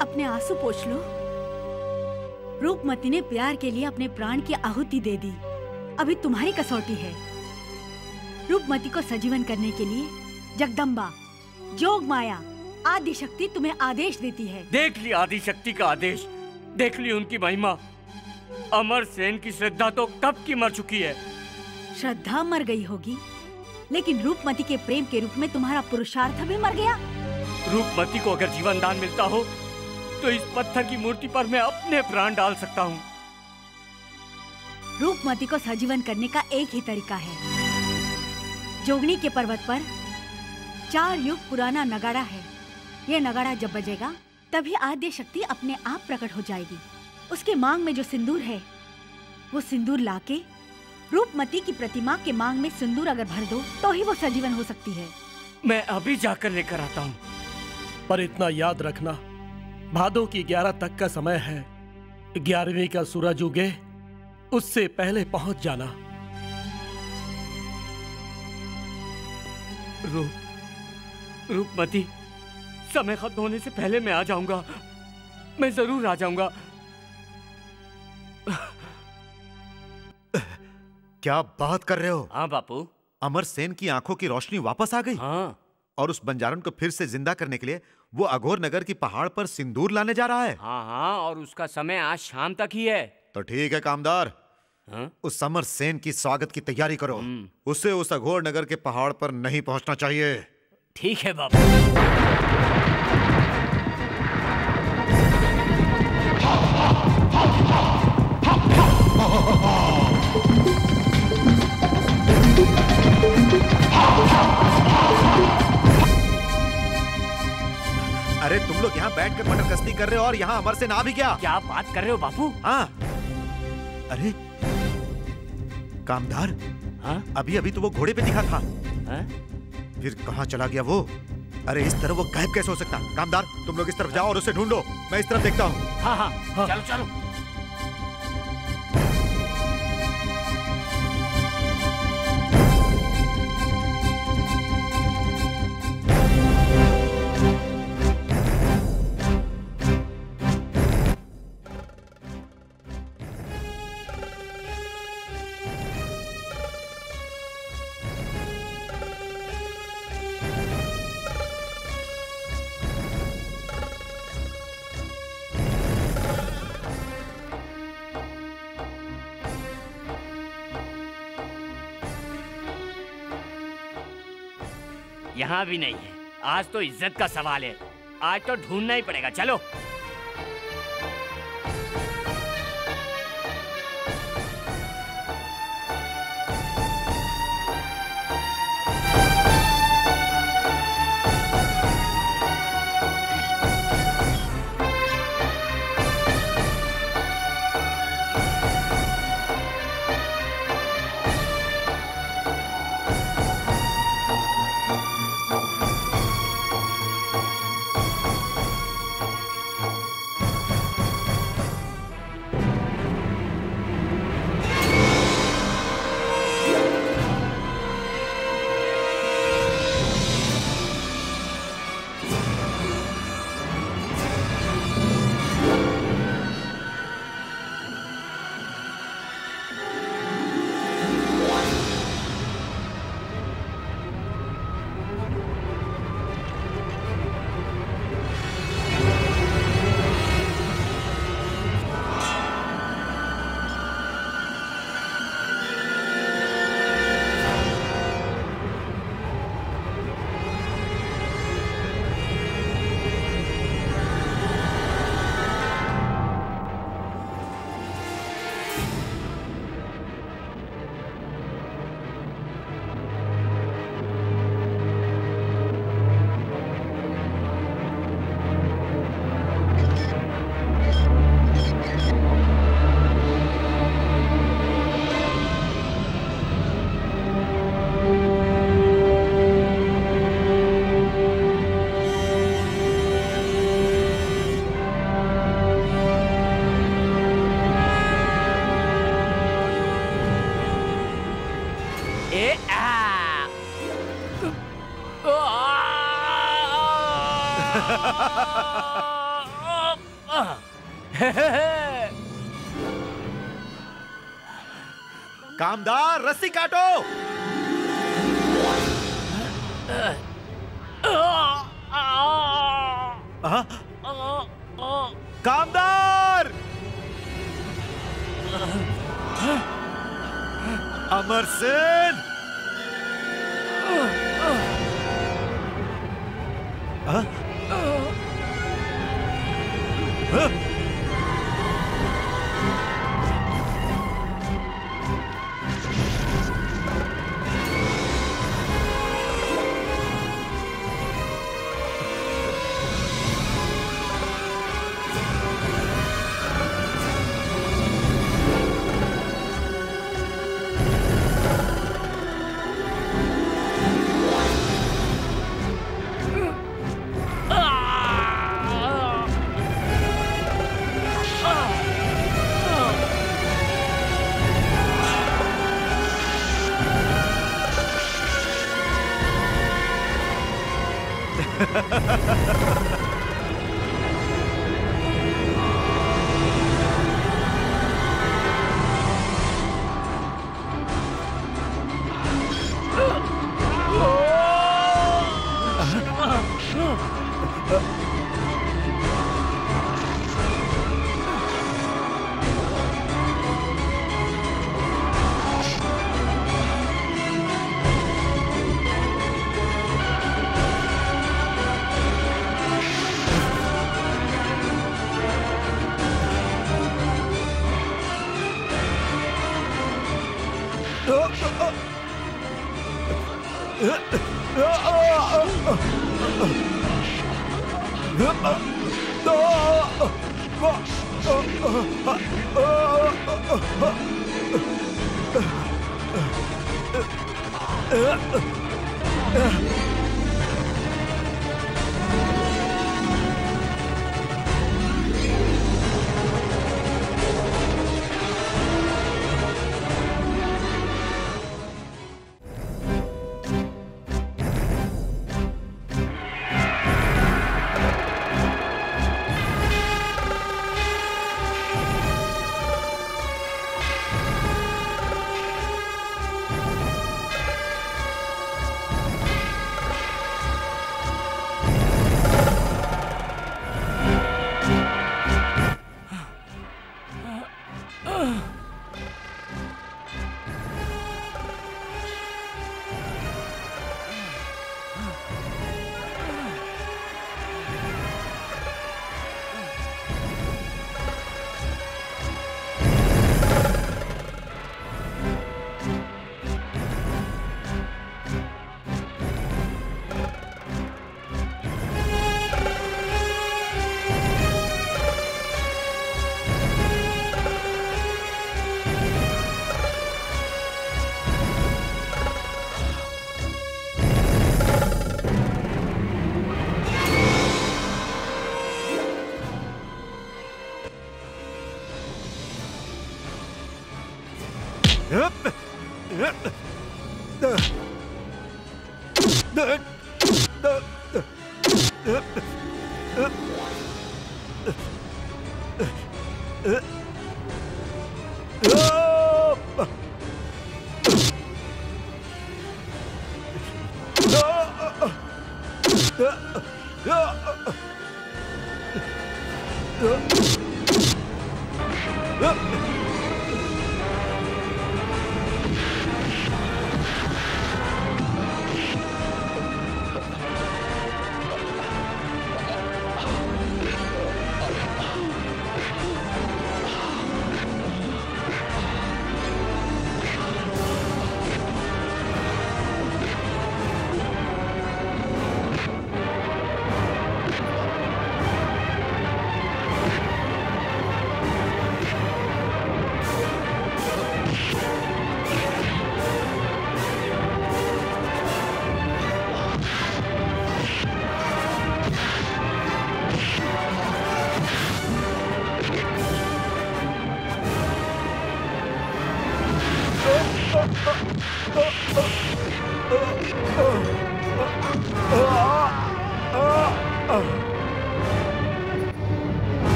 अपने आँसू पोछ लो। रूपमती ने प्यार के लिए अपने प्राण की आहुति दे दी। अभी तुम्हारी कसौटी है। रूपमती को सजीवन करने के लिए जगदम्बा जोग माया आदि शक्ति तुम्हें आदेश देती है। देख ली आदि शक्ति का आदेश देख ली उनकी महिमा। अमर सेन की श्रद्धा तो कब की मर चुकी है? श्रद्धा मर गई होगी लेकिन रूपमती के प्रेम के रूप में तुम्हारा पुरुषार्थ भी मर गया। रूपमती को अगर जीवन दान मिलता हो तो इस पत्थर की मूर्ति पर मैं अपने प्राण डाल सकता हूँ। रूपमती को सजीवन करने का एक ही तरीका है। जोगनी के पर्वत पर चार युग पुराना नगाड़ा है। ये नगाड़ा जब बजेगा तभी आद्य शक्ति अपने आप प्रकट हो जाएगी। उसके मांग में जो सिंदूर है वो सिंदूर लाके रूपमती की प्रतिमा के मांग में सिंदूर अगर भर दो तो ही वो सजीवन हो सकती है। मैं अभी जाकर लेकर आता हूँ। पर इतना याद रखना भादो की ग्यारह तक का समय है। ग्यारहवीं का सूरज उगे उससे पहले पहुँच जाना। रूप रूपमती समय खत्म होने से पहले मैं आ जाऊँगा। मैं ज़रूर आ जाऊँगा। क्या बात कर रहे हो? हाँ बापू। अमर सेन की आँखों की रोशनी वापस आ गई? हाँ। और उस बंजारन को फिर से ज़िंदा करने के लिए वो अघोर नगर की पहाड़ पर सिंदूर लाने जा रहा है। हाँ हाँ और उसका समय आज शाम तक ही है। तो ठीक है कामदार। हाँ? उस समर सेन की स्वागत की तैयारी करो। उसे उस अघोर नगर के पहाड़ पर नहीं पहुँचना चाहिए। ठीक है बापू अरे तुम लोग यहाँ बैठ कर मटर कश्ती कर रहे हो और यहाँ अमर से ना भी क्या? क्या बात कर रहे हो बापू? हाँ। अरे कामदार हाँ? अभी अभी तो वो घोड़े पे दिखा था। हाँ? फिर कहाँ चला गया वो? अरे इस तरह वो गायब कैसे हो सकता? कामदार तुम लोग इस तरफ़ जाओ और उसे ढूंढो। मैं इस तरफ़ देखता हूँ हाँ हाँ। चलो चलो। यहाँ भी नहीं है। आज तो इज़्ज़त का सवाल है। आज तो ढूंढना ही पड़ेगा। चलो। <laughs> कामदार रस्सी काटो? कामदार अमर सेन हाँ?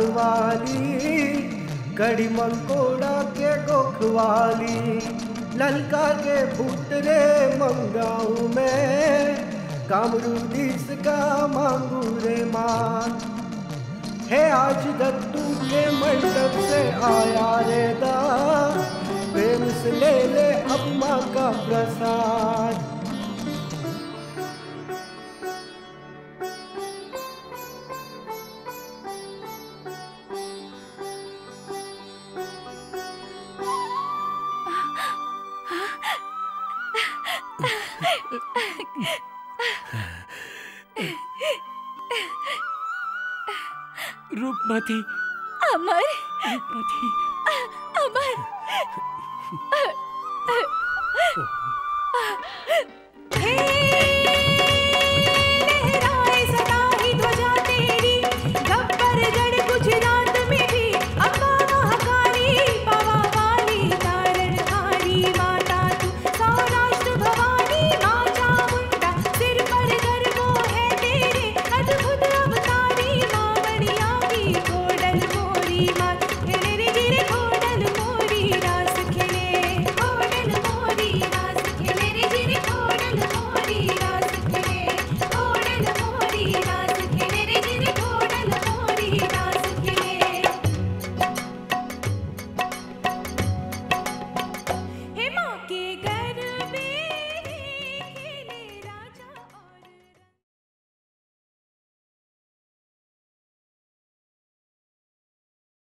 दांत वाली कड़ी मंकोड़ा के गोख वाली, ललका के भूत मंगाऊ मैं कामरू दिस का मांगू रे मान। हे आज दत्तू के मंडप से आया रे दास प्रेम से ले ले रूपमती अमर। रूपमती अमर। <laughs>